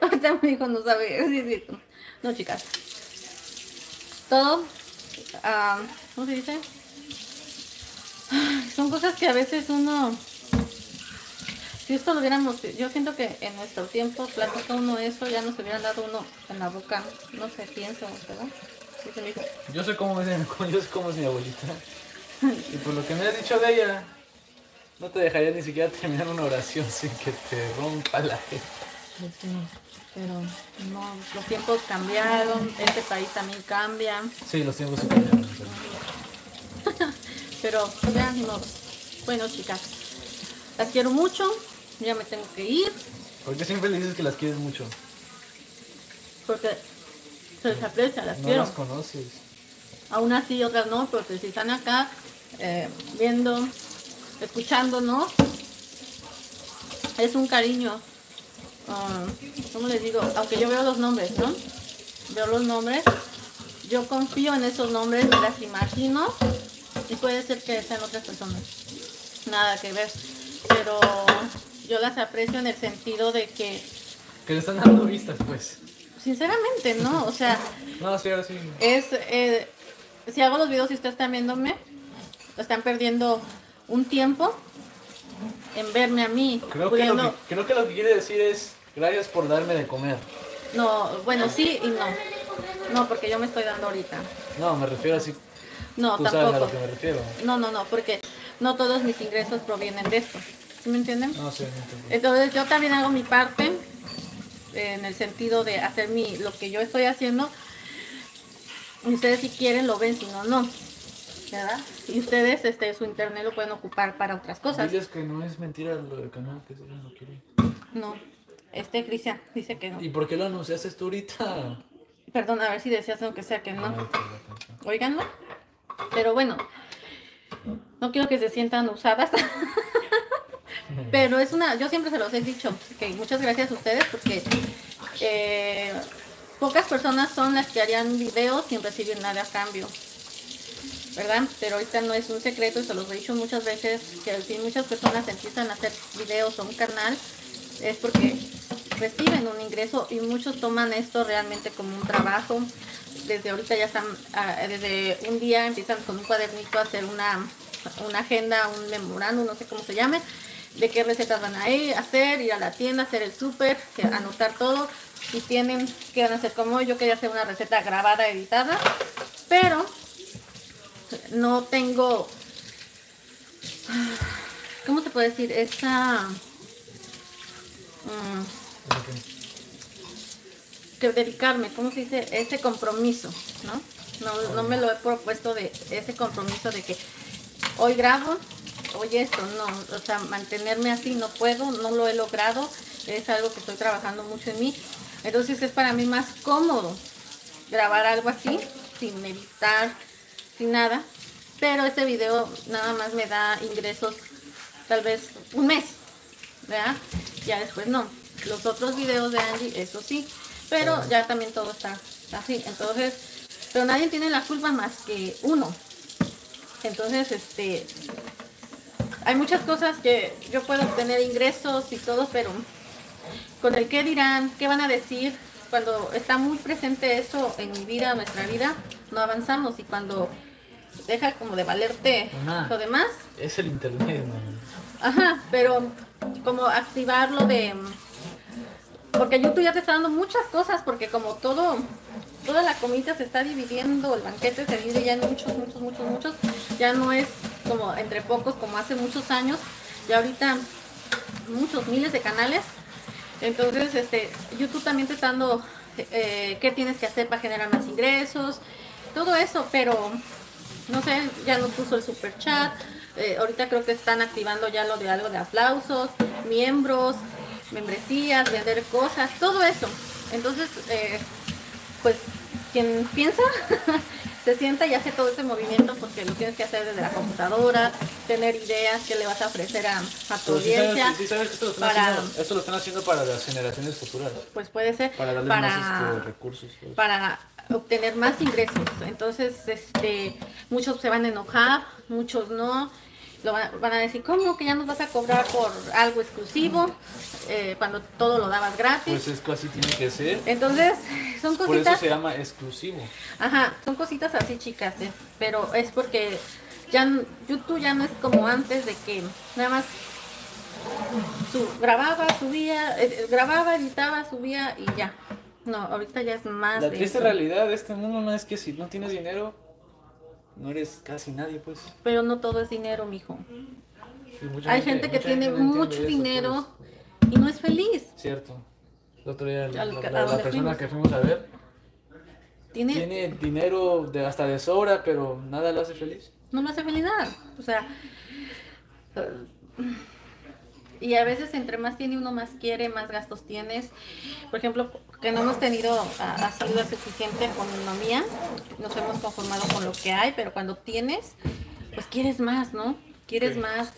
Ahorita mi hijo no sabe. Sí, sí. No, chicas. Todo. ah, ¿Cómo se dice? Son cosas que a veces uno. Si esto lo hubiéramos. Yo siento que en nuestro tiempo platica uno eso, ya nos hubieran dado uno en la boca. No sé, pienso, ¿verdad? Yo sé cómo es, yo sé cómo es mi abuelita. Y por lo que me has dicho de ella, no te dejaría ni siquiera terminar una oración sin que te rompa la gente. Pues sí, pero no, los tiempos cambiaron, este país también cambia, Sí, los tiempos cambiaron. pero ya ni modo. Bueno, chicas, las quiero mucho, ya me tengo que ir ¿Por qué siempre le dices que las quieres mucho? porque se les aprecia, las No quiero. las conoces. Aún así, otras no, porque si están acá eh, viendo, escuchándonos, es un cariño. ah, ¿Cómo les digo? Aunque yo veo los nombres, ¿no? Veo los nombres, yo confío en esos nombres, me las imagino y puede ser que sean otras personas. Nada que ver. Pero yo las aprecio en el sentido de que, Que le están dando vistas, pues. sinceramente, ¿no? O sea, No, sí, ahora sí. es eh, si hago los videos y ustedes están viéndome están perdiendo un tiempo en verme a mí Creo que, lo que, creo que lo que quiere decir es gracias por darme de comer. no bueno sí y no no porque yo me estoy dando ahorita No, me refiero así. No Tú sabes a tampoco lo que me refiero. no no no porque no todos mis ingresos provienen de esto ¿sí me entienden? No sé, no. Entonces yo también hago mi parte en el sentido de hacer mi lo que yo estoy haciendo. Ustedes si quieren lo ven, si no, no. ¿Verdad? Y ustedes este, su internet lo pueden ocupar para otras cosas. Dices que no es mentira lo del canal, que eso no quiere. No. Este Cristian dice que no. ¿Y por qué lo anunciaste tú ahorita? Perdón, a ver si decías aunque sea que no. Ay, Pero bueno, no quiero que se sientan usadas. Pero es una, yo siempre se los he dicho, que muchas gracias a ustedes porque eh, pocas personas son las que harían videos sin recibir nada a cambio. ¿Verdad? Pero ahorita no es un secreto y se los he dicho muchas veces que si muchas personas empiezan a hacer videos o un canal es porque reciben un ingreso y muchos toman esto realmente como un trabajo. Desde ahorita ya están, ah, desde un día empiezan con un cuadernito a hacer una, una agenda, un memorándum, no sé cómo se llame, de qué recetas van a ir, hacer, ir a la tienda, hacer el súper, anotar todo. Si tienen, a hacer como yo quería hacer una receta grabada, editada, pero no tengo, ¿cómo se puede decir? Esa... mm, que dedicarme, ¿cómo se dice? Ese compromiso, ¿no? No, no me lo he propuesto de ese compromiso de que hoy grabo, hoy esto, no, o sea, mantenerme así no puedo, no lo he logrado, es algo que estoy trabajando mucho en mí, entonces es para mí más cómodo grabar algo así, sin editar, sin nada, pero este video nada más me da ingresos tal vez un mes, ¿verdad? Ya después no. Los otros videos de Angie, eso sí. Pero ya también todo está así. Entonces, pero nadie tiene la culpa más que uno. Entonces, este, hay muchas cosas que yo puedo obtener ingresos y todo, pero con el qué dirán, qué van a decir, cuando está muy presente eso en mi vida, nuestra vida, no avanzamos y cuando deja como de valerte Ajá. lo demás, Es el internet. Ajá, pero como activarlo de... Porque YouTube ya te está dando muchas cosas, porque como todo, toda la comida se está dividiendo, el banquete se divide ya en muchos, muchos, muchos, muchos, ya no es como entre pocos como hace muchos años, y ahorita muchos miles de canales. Entonces, este, YouTube también te está dando eh, qué tienes que hacer para generar más ingresos, todo eso, pero no sé, ya nos puso el super chat. eh, ahorita creo que están activando ya lo de algo de aplausos, miembros, membresías, vender cosas, todo eso. Entonces, eh, pues quien piensa se sienta y hace todo ese movimiento porque lo tienes que hacer desde la computadora, tener ideas que le vas a ofrecer a, a tu sí sabes, audiencia. sí sabes que esto lo, están para- haciendo, esto lo están haciendo para las generaciones futuras. Pues puede ser Para darles para, más este, recursos. pues. para obtener más ingresos. Entonces, este, muchos se van a enojar, muchos no. Lo van, van a decir, ¿cómo que ya nos vas a cobrar por algo exclusivo? Eh, cuando todo lo dabas gratis. Pues es que así tiene que ser. Entonces, son Por eso cositas, se llama exclusivo. ajá, son cositas así chicas, eh, pero es porque ya YouTube ya no es como antes de que nada más su- grababa, subía, eh, eh, grababa, editaba, subía y ya. No, ahorita ya es más. La triste eso. realidad de este mundo no es que si no tienes dinero, no eres casi nadie, pues. Pero no todo es dinero, mijo. Hay gente que tiene mucho eso, dinero pues. y no es feliz. Cierto. El otro día la, la- la persona que fuimos a ver Tiene, tiene dinero de hasta de sobra, pero nada lo hace feliz. no lo hace feliz nada. O sea, y a veces entre más tiene uno, más quiere, más gastos tienes. Por ejemplo, que no hemos tenido a- así lo suficiente economía, nos hemos conformado con lo que hay, pero cuando tienes, pues quieres más, ¿no? Quieres más.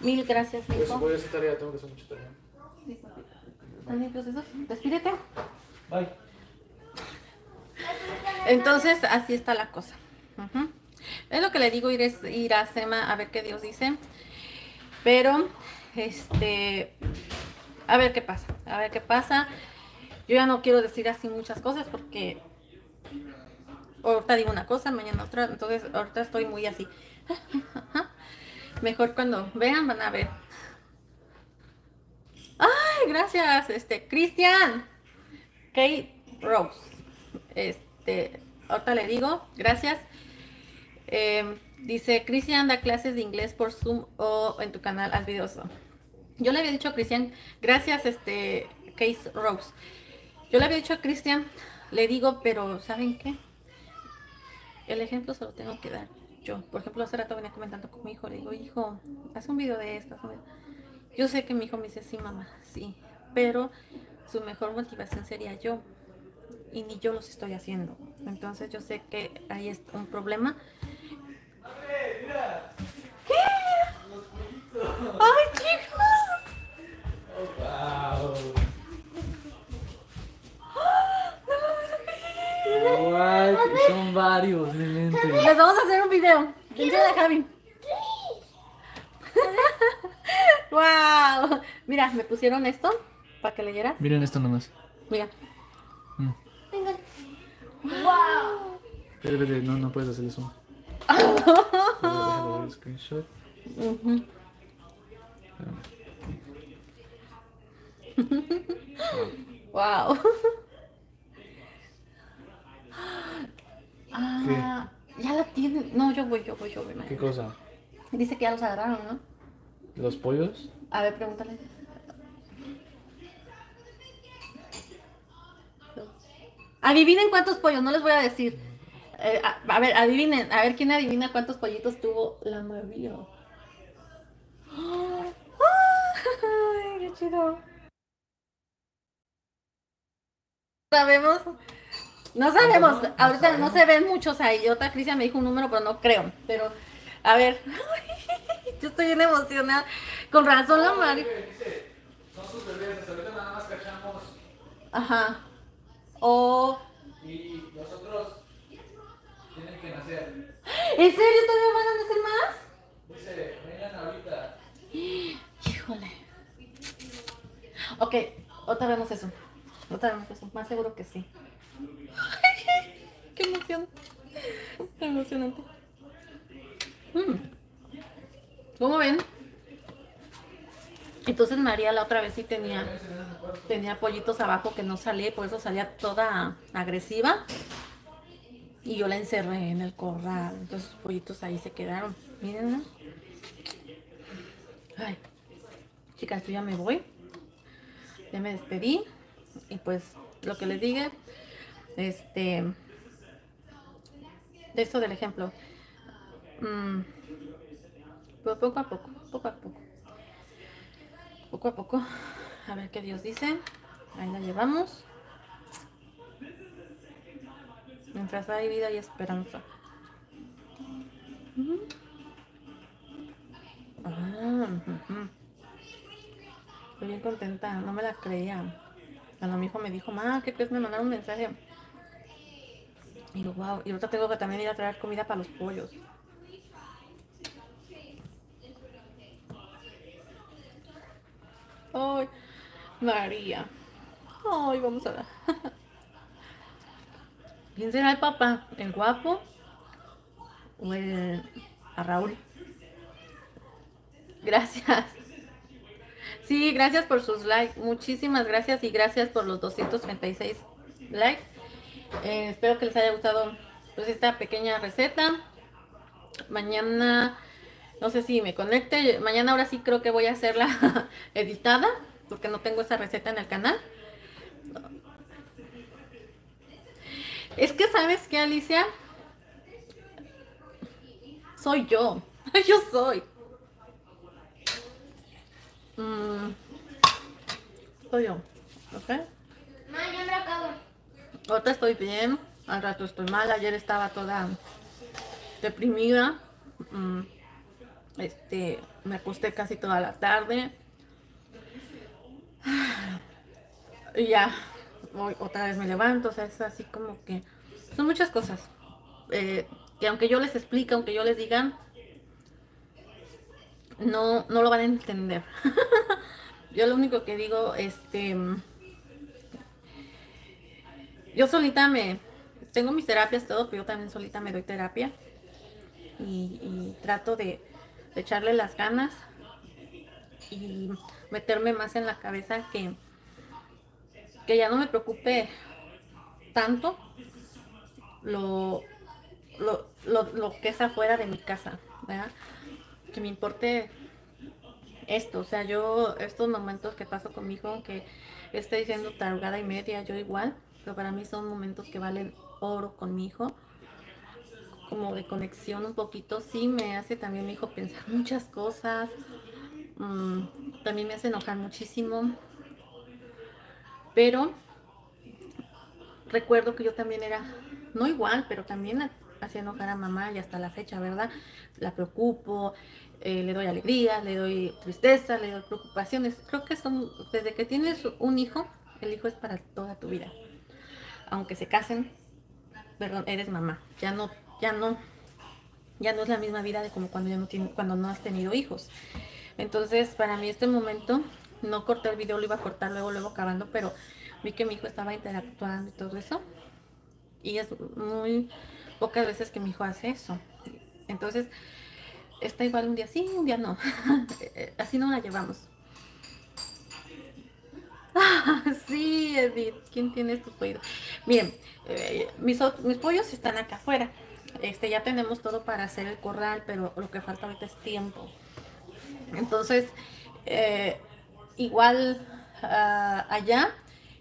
Mil gracias, Pues hijo. voy a hacer tarea, tengo que hacer mucha tarea. ¿Están limpios esos? Despídete. Bye. Entonces, así está la cosa. Es lo que le digo, ir, es, ir a Sema a ver qué Dios dice. Pero, este, a ver qué pasa, a ver qué pasa. Yo ya no quiero decir así muchas cosas porque ahorita digo una cosa, mañana otra. Entonces, ahorita estoy muy así. Mejor cuando vean, van a ver. Ay, gracias, este, Cristian. Kate Rose. Este, ahorita le digo, gracias. Eh, dice, Cristian da clases de inglés por Zoom o en tu canal al videoso. Yo le había dicho a Cristian, gracias, este, Case Rose. Yo le había dicho a Cristian, le digo, pero ¿saben qué? El ejemplo se lo tengo que dar yo. Por ejemplo, hace rato venía comentando con mi hijo, le digo, hijo, haz un video de esto. haz un video". Yo sé que mi hijo me dice, sí, mamá, sí, pero su mejor motivación sería yo y ni yo los estoy haciendo. Entonces yo sé que ahí es un problema. ¿Qué? ¡Ay, chicos! What? Son varios. Les vamos a hacer un video. Dentro de Javi. ¡Wow! Mira, me pusieron esto para que leyeras. Miren esto nomás. Mira. Venga. Wow. No, no puedes hacer eso. Déjalo ver el screenshot. Ujú. ¡Wow! Ah, ya la tienen. No, yo voy, yo voy, yo voy. ¿Qué María. cosa? Dice que ya los agarraron, ¿no? ¿Los pollos? A ver, pregúntale. Adivinen cuántos pollos, no les voy a decir. Eh, a, a ver, adivinen, a ver quién adivina cuántos pollitos tuvo la María. ¡Ay, qué chido! Sabemos, no sabemos, ahorita no se ven muchos ahí. Otra Cristian me dijo un número, pero no creo. Pero, a ver, Yo estoy bien emocionada. Con razón la Mari. Dice, son sus bebés, ahorita nada más cachamos Ajá. O. y los otros tienen que nacer. ¿En serio todavía van a nacer más? Dice, vengan ahorita. Híjole. Ok, otra vemos eso. Otra vemos eso. Más seguro que sí. Qué emoción. Qué emocionante. Mm. ¿Cómo ven? Entonces María la otra vez sí tenía, tenía pollitos abajo que no salía por eso salía toda agresiva. Y yo la encerré en el corral. Entonces los pollitos ahí se quedaron. Miren. Ay. Chicas, yo ya me voy. Ya me despedí. Y pues lo que les dije, este, de esto del ejemplo. Mm, pero poco a poco, poco a poco. Poco a poco. A ver qué Dios dice. Ahí la llevamos. Mientras hay vida y esperanza. Ah. Estoy bien contenta, no me la creía. Cuando mi hijo me dijo, ma, ¿qué crees? Me mandaron un mensaje. Y digo, wow, y ahorita tengo que también ir a traer comida para los pollos. Ay, María. Ay, vamos a ver. ¿Quién será el papá? ¿El guapo? ¿O el... a Raúl? Gracias. Sí, gracias por sus likes. Muchísimas gracias y gracias por los 236 likes. Eh, espero que les haya gustado pues esta pequeña receta. Mañana, no sé si me conecte. Mañana ahora sí creo que voy a hacerla editada porque no tengo esa receta en el canal. Es que sabes que Alicia, soy yo. Yo soy. Mm, soy yo, ¿ok? Ma, ya me lo acabo. Ahorita estoy bien, al rato estoy mal. Ayer estaba toda deprimida. Mm, Este, me acosté casi toda la tarde. Y ya, hoy otra vez me levanto, o sea, es así como que son muchas cosas. eh, que aunque yo les explique, aunque yo les diga, no, no lo van a entender. yo lo único que digo, este, yo solita me, tengo mis terapias, todo, pero yo también solita me doy terapia. Y, trato de, echarle las ganas y meterme más en la cabeza que, que ya no me preocupe tanto lo, lo, lo, lo que es afuera de mi casa. Que me importe esto, o sea, yo estos momentos que paso con mi hijo, aunque esté diciendo tarugada y media, yo igual, pero para mí son momentos que valen oro con mi hijo, como de conexión un poquito, sí me hace también mi hijo pensar muchas cosas, mm, también me hace enojar muchísimo, pero recuerdo que yo también era, no igual, pero también hacía enojar a mamá y hasta la fecha, ¿verdad? La preocupo, eh, le doy alegría, le doy tristeza, le doy preocupaciones. Creo que son, desde que tienes un hijo, el hijo es para toda tu vida. Aunque se casen, perdón, eres mamá. Ya no, ya no, ya no es la misma vida de como cuando ya no tiene, cuando no has tenido hijos. Entonces, para mí este momento, no corté el video, lo iba a cortar luego, luego acabando, pero vi que mi hijo estaba interactuando y todo eso. Y es muy pocas veces que mi hijo hace eso. Entonces, está igual un día sí, un día no. Así no la llevamos. Sí, Edith, ¿quién tiene tu pollo? Miren, eh, mis, mis pollos están acá afuera. Este, ya tenemos todo para hacer el corral, pero lo que falta ahorita es tiempo. Entonces, eh, igual ah, allá,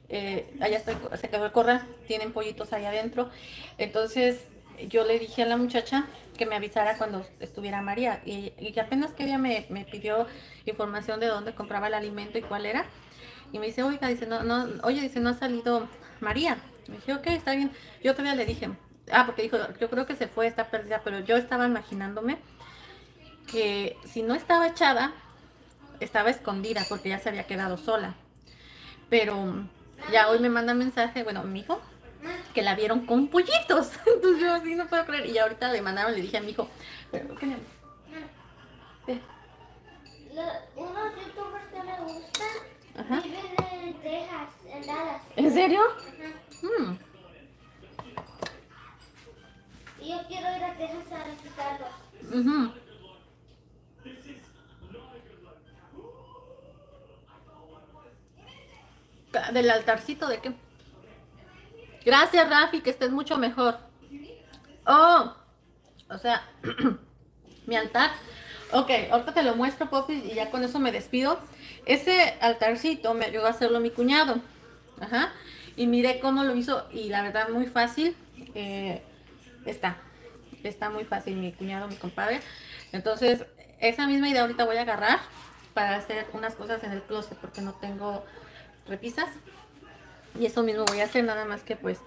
eh, allá se quedó el corral, tienen pollitos ahí adentro. Entonces, yo le dije a la muchacha que me avisara cuando estuviera María y, y apenas que ella me, me pidió información de dónde compraba el alimento y cuál era. Y me dice, oiga, dice, no, no, oye, dice, no ha salido María. Me dije, ok, está bien. Yo todavía le dije, ah, porque dijo, yo creo que se fue, está perdida, pero yo estaba imaginándome que si no estaba echada, estaba escondida porque ya se había quedado sola. Pero ya hoy me manda mensaje, bueno, mi hijo, que la vieron con pollitos. Entonces yo así no puedo creer. Y ahorita le mandaron, le dije a mi hijo, pero ¿qué. La- unos youtubers que me gustan Ajá. viven en Texas, en Dallas. ¿En serio? Ajá. Mm. Y yo quiero ir a Texas a visitarlos. Ujú. Ca- ¿Del altarcito de qué? Gracias, Rafi, que estés mucho mejor. Oh, o sea, mi altar. Ok, ahorita te lo muestro, Poppy, y ya con eso me despido. Ese altarcito me ayudó a hacerlo mi cuñado. Ajá. Y miré cómo lo hizo, y la verdad, muy fácil. Eh, está. Está muy fácil, mi cuñado, mi compadre. Entonces, esa misma idea ahorita voy a agarrar para hacer unas cosas en el closet, porque no tengo repisas. Y eso mismo voy a hacer, nada más que pues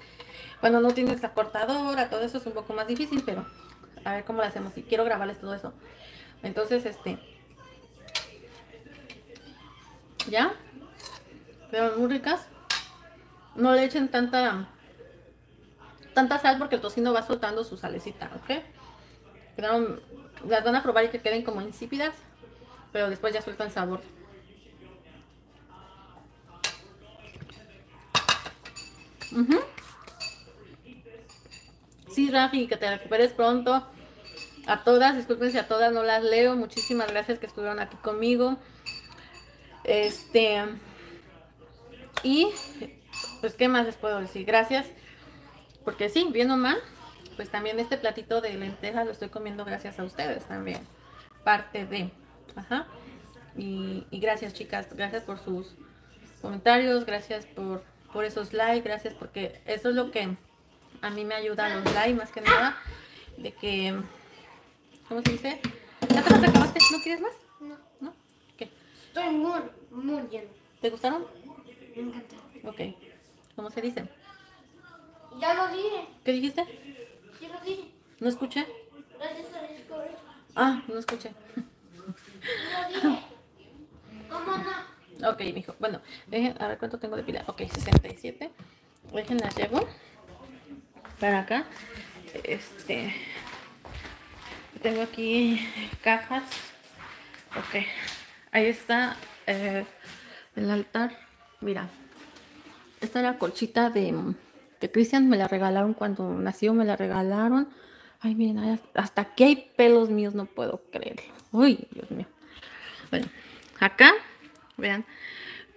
cuando no tienes la cortadora, todo eso es un poco más difícil, pero a ver cómo lo hacemos. Y quiero grabarles todo eso. Entonces, este. ¿Ya? Quedaron muy ricas. No le echen tanta tanta sal porque el tocino va soltando su salecita, ¿ok? Quedaron, las van a probar y que queden como insípidas, pero después ya sueltan sabor. Ujú. Sí, Rafi, que te recuperes pronto. A todas, discúlpense a todas, no las leo. Muchísimas gracias que estuvieron aquí conmigo. Este. Y, pues, ¿qué más les puedo decir? Gracias. Porque sí, bien o mal, pues también este platito de lentejas lo estoy comiendo gracias a ustedes también. Parte de. Ajá. Y gracias, chicas. Gracias por sus comentarios. Gracias por, por esos likes. Gracias porque eso es lo que a mí me ayuda los likes más que nada. De que. ¿Cómo se dice? ¿Ya te las acabaste? ¿No quieres más? No, ¿No? ¿Qué? estoy muy, muy lleno. ¿Te gustaron? Me encanta. Ok. ¿Cómo se dice? Ya lo dije, ¿Qué dijiste? ya lo dije. ¿No escuché? Gracias a Discovery. Ah, no escuché. Ya lo dije. ¿Cómo no? Ok, mijo. Bueno, dejen, a ver cuánto tengo de pila. Ok, 67. Dejen las llevo para acá. Este. Tengo aquí cajas. Ok. Ahí está eh, el altar. Mira. Esta era colchita de, de Cristian. Me la regalaron cuando nació. Me la regalaron. Ay, miren, hasta aquí hay pelos míos. No puedo creerlo. Uy, Dios mío. Bueno, acá, vean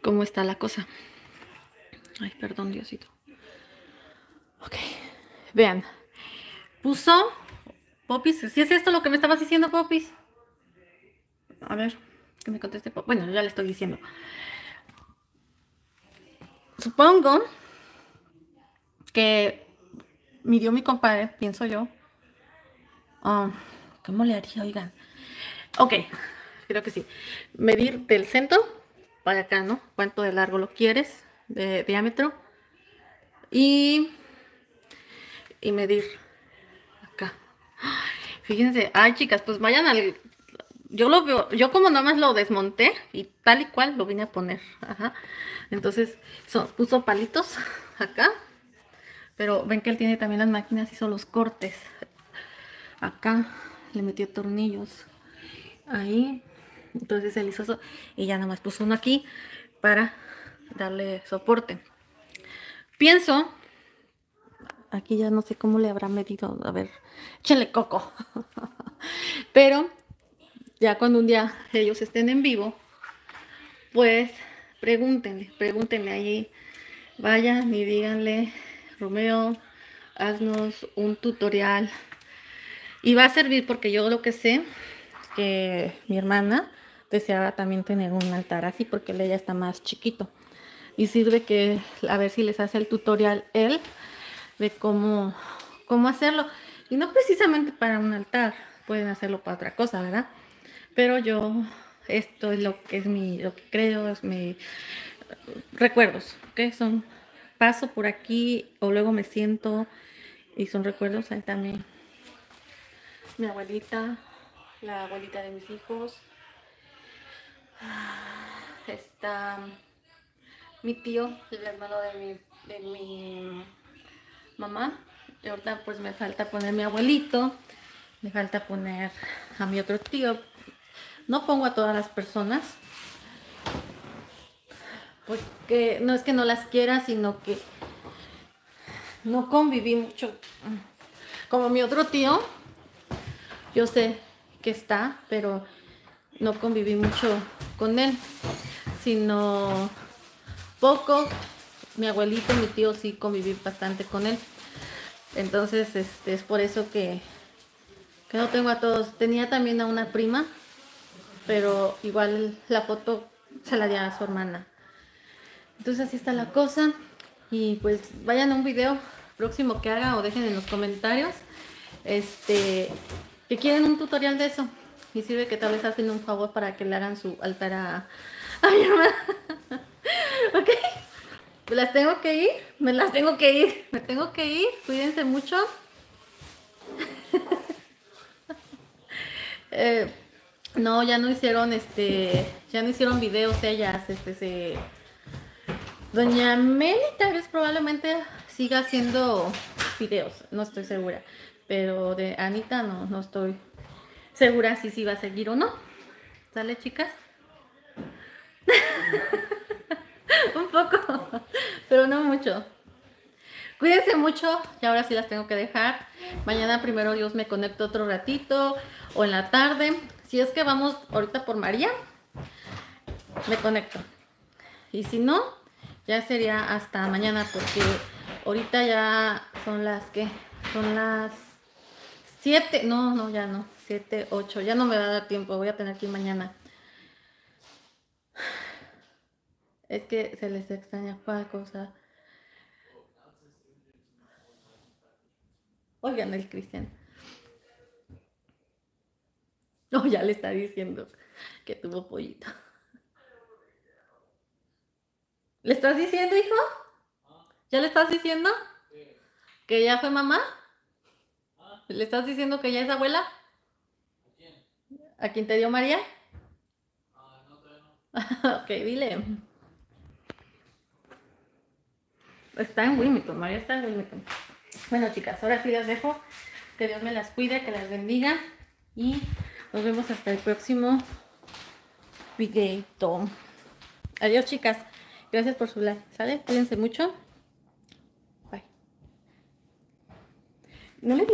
cómo está la cosa. Ay, perdón, Diosito. Ok, vean. Puso Popis. ¿Sí es esto lo que me estabas diciendo, Popis? A ver, que me conteste. Bueno, ya le estoy diciendo. Supongo que midió mi compadre, pienso yo. Ah, ¿Cómo le haría, oigan? Ok, creo que sí. Medir del centro para acá, ¿no? ¿Cuánto de largo lo quieres? De diámetro. Y, y medir acá. Fíjense, ay chicas, pues vayan al... Yo lo veo, yo como nada más lo desmonté y tal y cual lo vine a poner. Ajá. Entonces, puso palitos acá. Pero ven que él tiene también las máquinas, hizo los cortes. Acá le metió tornillos ahí. Entonces él hizo eso y ya nada más puso uno aquí para darle soporte. Pienso, aquí ya no sé cómo le habrá medido, a ver, échenle coco. Pero ya cuando un día ellos estén en vivo, pues pregúntenle, pregúntenle ahí, vayan y díganle, Romeo, haznos un tutorial. Y va a servir porque yo lo que sé que mi hermana deseaba también tener un altar así porque ella está más chiquito. Y sirve que a ver si les hace el tutorial él de cómo, cómo hacerlo. Y no precisamente para un altar, pueden hacerlo para otra cosa, ¿verdad? Pero yo, esto es lo que es mi, lo que creo, es mi recuerdos, ¿ok? Son, paso por aquí o luego me siento y son recuerdos, ahí también mi abuelita, la abuelita de mis hijos. Está mi tío, el hermano de mi, de mi mamá. Y ahorita pues me falta poner mi abuelito. Me falta poner a mi otro tío. No pongo a todas las personas. Porque no es que no las quiera, sino que no conviví mucho. Como mi otro tío, yo sé que está, pero no conviví mucho con él, sino poco. Mi abuelito, mi tío sí conviví bastante con él. Entonces, este, es por eso que, que no tengo a todos. Tenía también a una prima, pero igual la foto se la di a su hermana. Entonces así está la cosa. Y pues vayan a un video próximo que haga o dejen en los comentarios este que quieren un tutorial de eso. Y sirve que tal vez hacen un favor para que le hagan su altar a, mi hermana. ok. Me las tengo que ir. Me las tengo que ir. Me tengo que ir. Cuídense mucho. Eh, no, ya no hicieron este. Ya no hicieron videos ellas. Este se. Doña Meli tal vez probablemente siga haciendo videos. No estoy segura. Pero de Anita no, no estoy segura si sí va a seguir o no. ¿Sale, chicas? Un poco, pero no mucho. Cuídense mucho y ahora sí las tengo que dejar. Mañana primero Dios me conecto otro ratito o en la tarde. Si es que vamos ahorita por María, me conecto. Y si no, ya sería hasta mañana porque ahorita ya son las que son las 7, no, no, ya no, 7, 8, ya no me va a dar tiempo, voy a tener que ir mañana. Es que se les extraña cuál cosa. Oigan, el Cristian. Oh, ya le está diciendo que tuvo pollito. ¿Le estás diciendo, hijo? ¿Ya le estás diciendo? ¿Que ya fue mamá? ¿Le estás diciendo que ya es abuela? ¿A quién? ¿A quién te dio María? Ah, no, no. ok, dile. Está en Wilmington, María está en Wilmington. Bueno, chicas, ahora sí las dejo. Que Dios me las cuide, que las bendiga. Y nos vemos hasta el próximo video. Adiós, chicas. Gracias por su like. ¿Sale? Cuídense mucho. Bye. No le